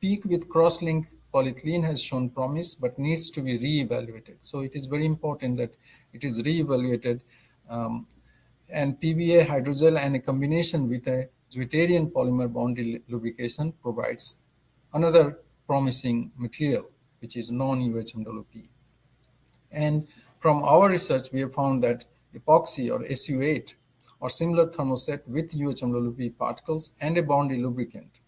PEEK with crosslink polyethylene has shown promise, but needs to be re-evaluated. So it is very important that it is re-evaluated um, and PVA hydrogel and a combination with a Zwitterion polymer boundary lubrication provides another promising material, which is non-UHMWP. And from our research, we have found that epoxy or SU8 or similar thermoset with UHMWP particles and a boundary lubricant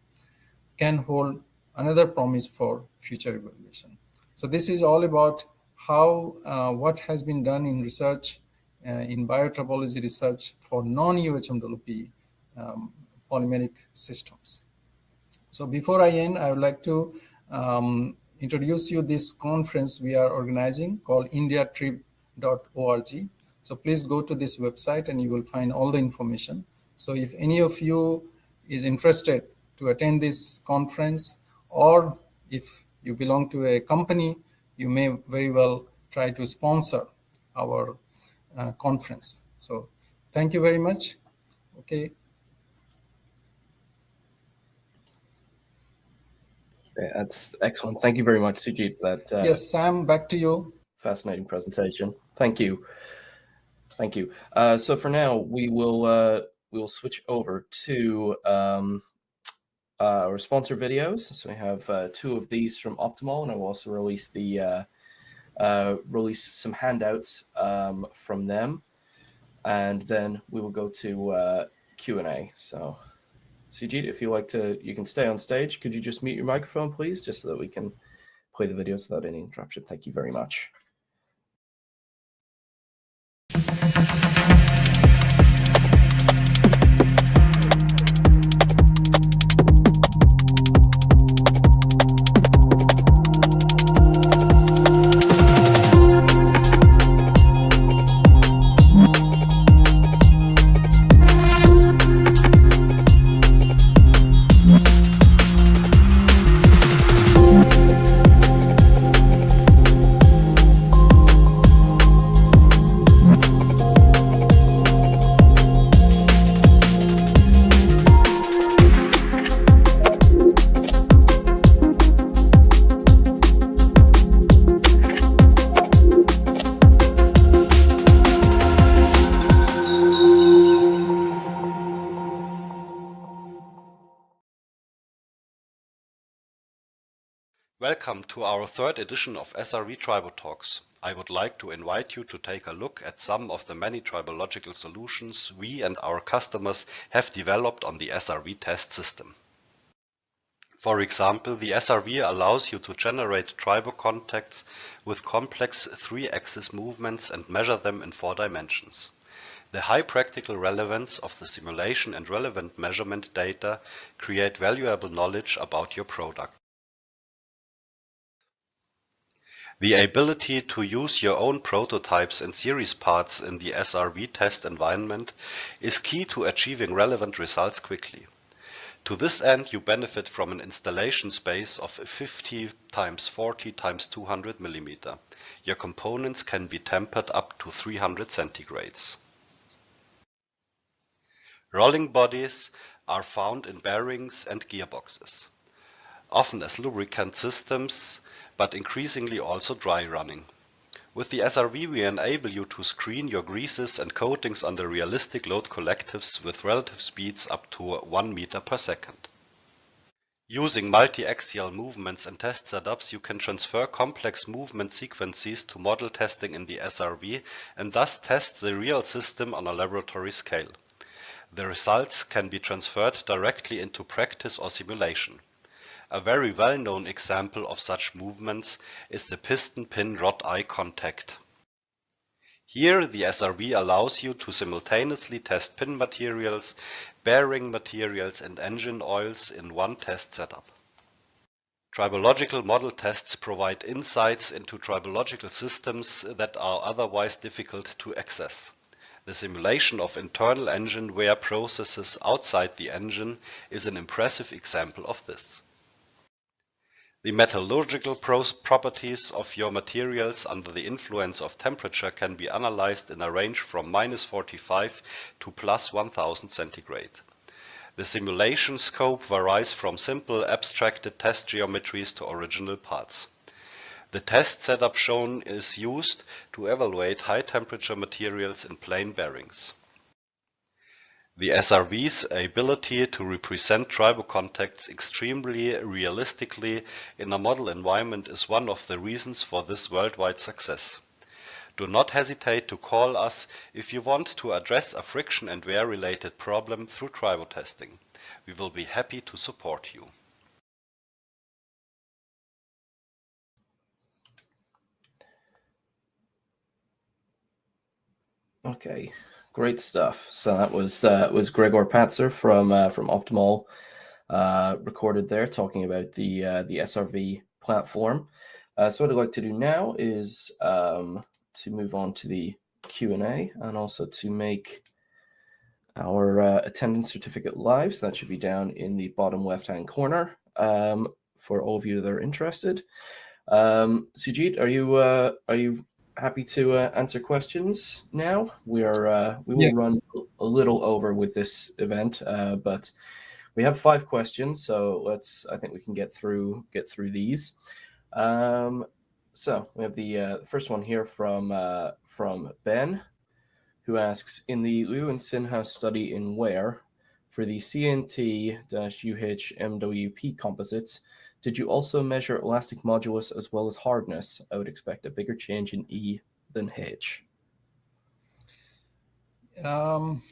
can hold another promise for future evaluation. So this is all about how uh, what has been done in research uh, in biotribology research for non-UHMWP um, polymeric systems. So before I end, I would like to um, introduce you this conference we are organizing called indiatrib.org. So please go to this website and you will find all the information. So if any of you is interested to attend this conference or if you belong to a company, you may very well try to sponsor our uh, conference. So thank you very much. Okay. Yeah, that's excellent. Thank you very much, Sujit. That uh, yes, Sam, back to you. Fascinating presentation. Thank you. Thank you. Uh, so for now, we will uh, we will switch over to um, uh, sponsor videos. So we have uh, two of these from Optimol, and I will also release the uh, uh, release some handouts um, from them, and then we will go to uh, Q and A. So, CG, if you like to, you can stay on stage. Could you just mute your microphone, please, just so that we can play the videos without any interruption? Thank you very much. To our third edition of SRV Tribotalks. I would like to invite you to take a look at some of the many tribological solutions we and our customers have developed on the SRV test system. For example, the SRV allows you to generate tribo contacts with complex three-axis movements and measure them in four dimensions. The high practical relevance of the simulation and relevant measurement data create valuable knowledge about your product. The ability to use your own prototypes and series parts in the SRV test environment is key to achieving relevant results quickly. To this end, you benefit from an installation space of 50 times 40 times 200 mm. Your components can be tempered up to 300 centigrades. Rolling bodies are found in bearings and gearboxes, often as lubricant systems but increasingly also dry running. With the SRV, we enable you to screen your greases and coatings under realistic load collectives with relative speeds up to 1 meter per second. Using multi-axial movements and test setups you can transfer complex movement sequences to model testing in the SRV and thus test the real system on a laboratory scale. The results can be transferred directly into practice or simulation. A very well-known example of such movements is the piston-pin rod-eye contact. Here the SRV allows you to simultaneously test pin materials, bearing materials and engine oils in one test setup. Tribological model tests provide insights into tribological systems that are otherwise difficult to access. The simulation of internal engine wear processes outside the engine is an impressive example of this. The metallurgical properties of your materials under the influence of temperature can be analyzed in a range from -45 to +1000 centigrade. The simulation scope varies from simple abstracted test geometries to original parts. The test setup shown is used to evaluate high temperature materials in plain bearings. The SRV's ability to represent tribo contacts extremely realistically in a model environment is one of the reasons for this worldwide success. Do not hesitate to call us if you want to address a friction and wear related problem through tribo testing. We will be happy to support you. Okay, Great stuff. So that was uh, was Gregor Patzer from uh, from Optimol uh, recorded there, talking about the uh, the SRV platform. Uh, so what I'd like to do now is um, to move on to the Q and A, and also to make our uh, attendance certificate live. So that should be down in the bottom left hand corner um, for all of you that are interested. Um, Sujit, are you uh, are you happy to uh, answer questions now? We are uh, we will yeah. run a little over with this event, uh, but we have five questions, so let's. I think we can get through get through these. Um, so we have the uh, first one here from uh, from Ben, who asks in the Liu and Sinha study in wear for the CNT-UH-MWP composites. Did you also measure elastic modulus as well as hardness? I would expect a bigger change in E than H. Um,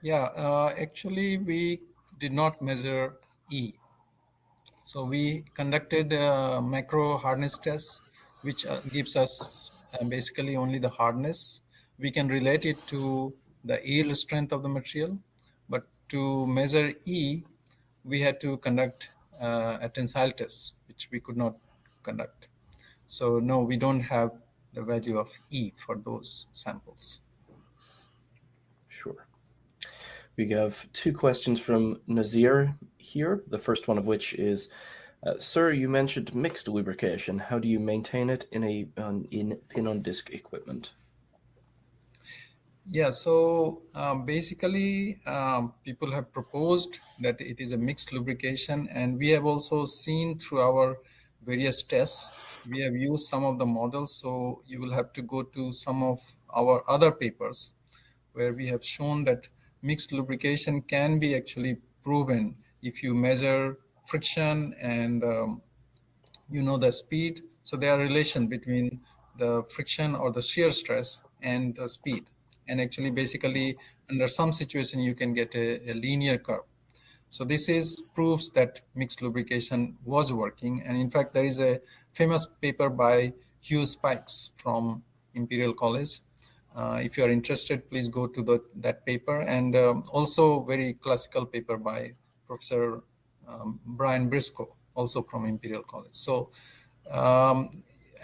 yeah, uh, actually, we did not measure E. So we conducted a macro hardness test, which uh, gives us uh, basically only the hardness. We can relate it to the yield strength of the material, but to measure E, we had to conduct uh, a tensile test, which we could not conduct. So no, we don't have the value of E for those samples. Sure. We have two questions from Nazir here. The first one of which is, uh, Sir, you mentioned mixed lubrication. How do you maintain it in a um, in pin on disc equipment? Yeah, so um, basically, um, people have proposed that it is a mixed lubrication, and we have also seen through our various tests, we have used some of the models. So you will have to go to some of our other papers where we have shown that mixed lubrication can be actually proven if you measure friction and um, you know the speed. So there are relation between the friction or the shear stress and the speed and actually basically under some situation you can get a, a linear curve. So this is proves that mixed lubrication was working. And in fact, there is a famous paper by Hugh Spikes from Imperial College. Uh, if you are interested, please go to the, that paper. And um, also very classical paper by Professor um, Brian Briscoe, also from Imperial College. So um,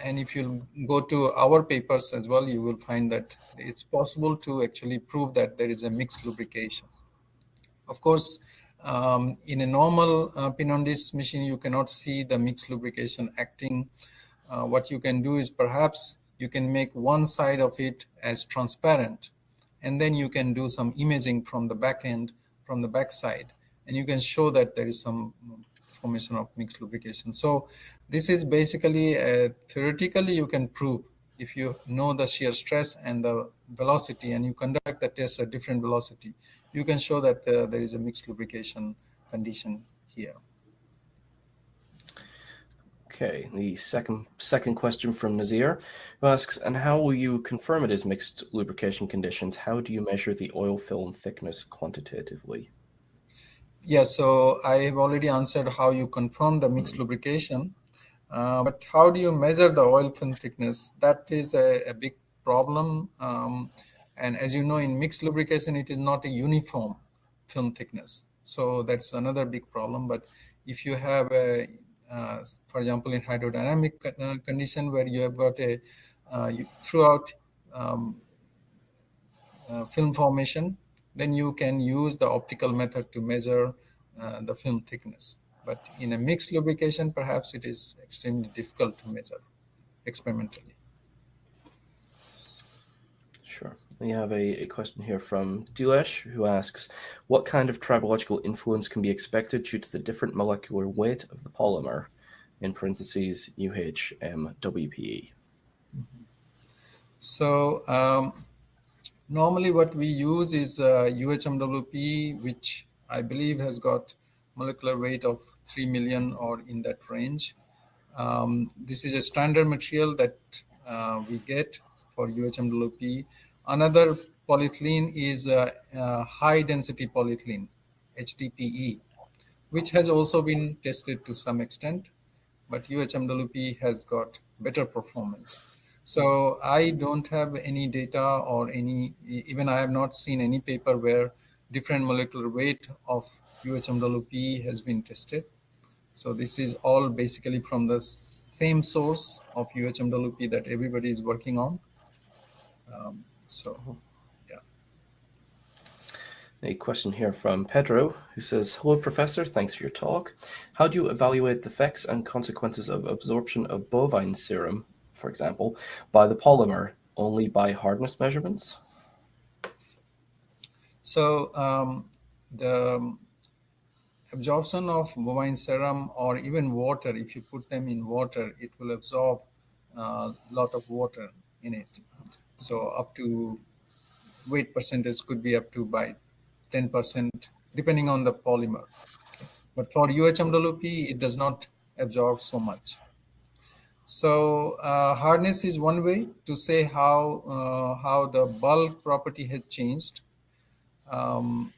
and if you go to our papers as well, you will find that it's possible to actually prove that there is a mixed lubrication. Of course, um, in a normal uh, pin on disc machine, you cannot see the mixed lubrication acting. Uh, what you can do is perhaps you can make one side of it as transparent, and then you can do some imaging from the back end, from the back side, and you can show that there is some formation of mixed lubrication. So this is basically uh, theoretically you can prove if you know the shear stress and the velocity and you conduct the test at different velocity, you can show that uh, there is a mixed lubrication condition here. Okay, the second second question from Nazir, who asks, and how will you confirm it is mixed lubrication conditions? How do you measure the oil film thickness quantitatively? Yeah, so I have already answered how you confirm the mixed lubrication. Uh, but how do you measure the oil film thickness? That is a, a big problem. Um, and as you know, in mixed lubrication, it is not a uniform film thickness. So that's another big problem. But if you have a, uh, for example, in hydrodynamic uh, condition where you have got a uh, you, throughout um, uh, film formation, then you can use the optical method to measure uh, the film thickness. But in a mixed lubrication, perhaps it is extremely difficult to measure experimentally. Sure. We have a, a question here from Dilesh who asks, what kind of tribological influence can be expected due to the different molecular weight of the polymer, in parentheses, UHMWPE? So um, normally what we use is uh, UHMWP, which I believe has got molecular weight of 3 million or in that range. Um, this is a standard material that uh, we get for UHMWP. Another polyethylene is a, a high density polyethylene, HDPE, which has also been tested to some extent, but UHMWP has got better performance. So I don't have any data or any, even I have not seen any paper where different molecular weight of UHMWP has been tested. So this is all basically from the same source of UHMWP that everybody is working on. Um, so, yeah. A question here from Pedro, who says, Hello, Professor. Thanks for your talk. How do you evaluate the effects and consequences of absorption of bovine serum, for example, by the polymer only by hardness measurements? So um, the absorption of bovine serum or even water, if you put them in water, it will absorb a uh, lot of water in it. So up to weight percentage could be up to by 10%, depending on the polymer. But for UHMWP, it does not absorb so much. So uh, hardness is one way to say how uh, how the bulk property has changed. Um,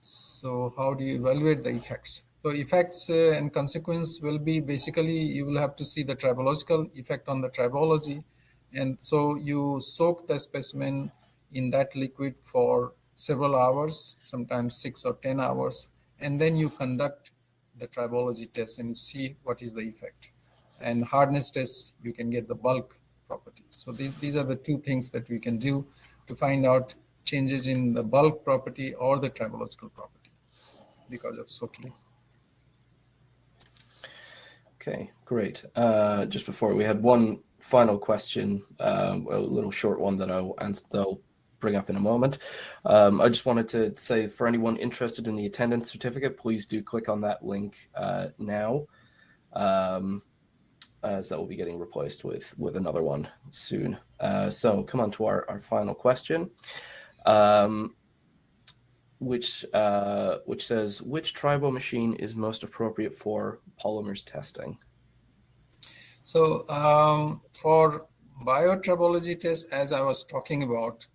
so how do you evaluate the effects? So effects uh, and consequence will be basically you will have to see the tribological effect on the tribology. And so you soak the specimen in that liquid for several hours, sometimes six or 10 hours, and then you conduct the tribology test and see what is the effect. And hardness test, you can get the bulk properties. So these, these are the two things that we can do to find out changes in the bulk property or the tribological property because of soaking. Okay, great. Uh, just before we had one final question, um, a little short one that I'll answer. They'll bring up in a moment. Um, I just wanted to say for anyone interested in the attendance certificate, please do click on that link uh, now, um, as that will be getting replaced with with another one soon. Uh, so come on to our, our final question um, which uh, which says which tribo machine is most appropriate for polymers testing. So um, for biotribology test, as I was talking about,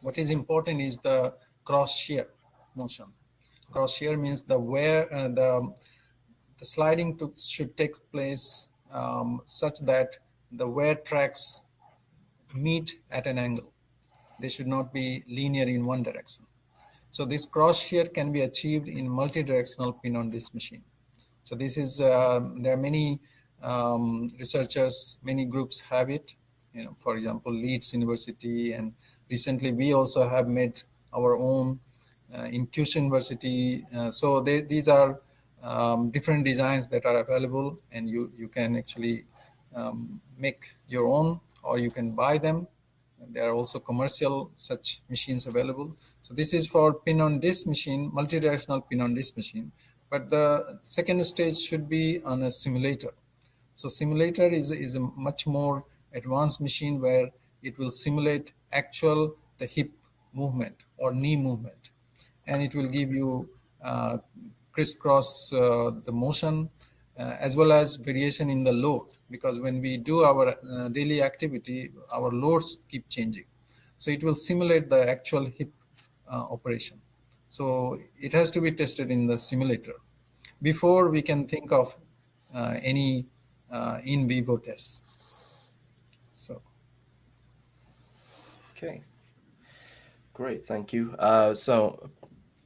what is important is the cross shear motion. Cross shear means the where uh, the the sliding to, should take place um, such that the wear tracks meet at an angle. They should not be linear in one direction. So this cross shear can be achieved in multi-directional pin on disc machine. So this is, uh, there are many um, researchers, many groups have it, you know, for example, Leeds University, and recently we also have made our own uh, in Kyushu University. Uh, so they, these are um, different designs that are available and you, you can actually um, make your own or you can buy them there are also commercial such machines available. So this is for pin on disk machine, multi-directional pin on disk machine. But the second stage should be on a simulator. So simulator is, is a much more advanced machine where it will simulate actual the hip movement or knee movement. And it will give you uh, crisscross uh, the motion uh, as well as variation in the load because when we do our uh, daily activity, our loads keep changing. So it will simulate the actual hip uh, operation. So it has to be tested in the simulator before we can think of uh, any uh, in vivo tests. So. Okay. Great, thank you. Uh, so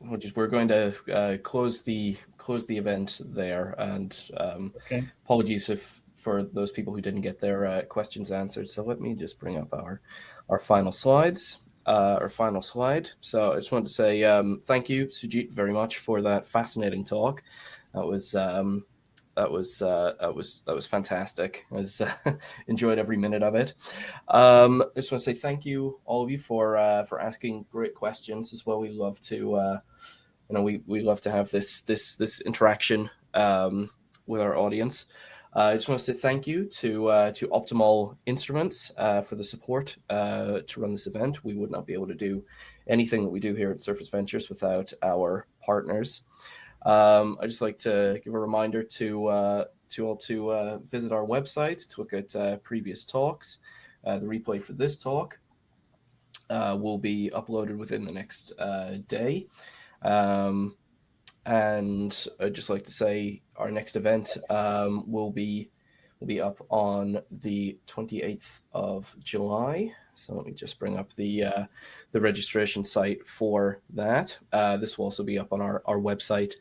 we're, just, we're going to uh, close the close the event there, and um, okay. apologies if for those people who didn't get their uh, questions answered. So let me just bring up our our final slides. Uh, our final slide. So I just wanted to say um, thank you, Sujit, very much for that fascinating talk. That was um, that was uh, that was that was fantastic. I was uh, enjoyed every minute of it. Um, I just want to say thank you, all of you, for uh, for asking great questions as well. We love to, uh, you know, we we love to have this this this interaction um, with our audience. Uh, I just want to say thank you to uh, to Optimol Instruments uh, for the support uh, to run this event. We would not be able to do anything that we do here at Surface Ventures without our partners. Um, I just like to give a reminder to uh, to all to uh, visit our website to look at previous talks. the replay for this talk will be uploaded within the next day. Um, and I'd just like to say our next event um, will be will be up on the 28th of July. So let me just bring up the uh, the registration site for that. Uh, this will also be up on our, our website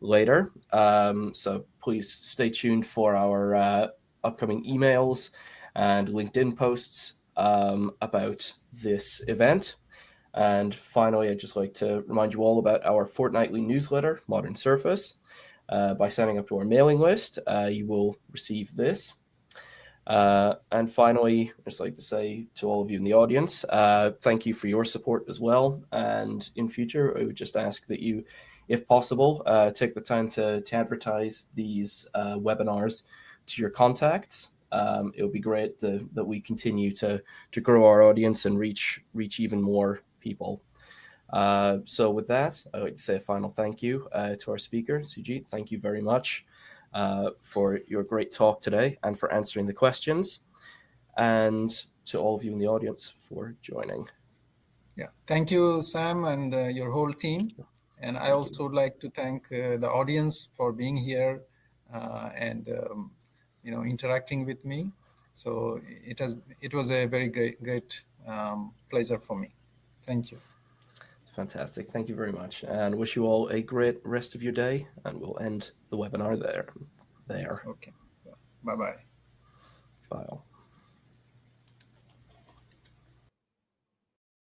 later. Um, so please stay tuned for our uh, upcoming emails and LinkedIn posts um, about this event. And finally, I'd just like to remind you all about our fortnightly newsletter, Modern Surface. Uh, by signing up to our mailing list, uh, you will receive this. Uh, and finally, I'd just like to say to all of you in the audience, uh, thank you for your support as well. And in future, I would just ask that you, if possible, uh, take the time to, to advertise these uh, webinars to your contacts. Um, it would be great that we continue to to grow our audience and reach reach even more people. Uh, so with that, I'd like to say a final thank you uh, to our speaker, Sujit. Thank you very much uh, for your great talk today and for answering the questions, and to all of you in the audience for joining. Yeah, thank you, Sam, and uh, your whole team. And I also would like to thank uh, the audience for being here uh, and um, you know interacting with me. So it has it was a very great great um, pleasure for me. Thank you. Fantastic. Thank you very much. And wish you all a great rest of your day. And we'll end the webinar there. There. Okay. Bye bye. Bye.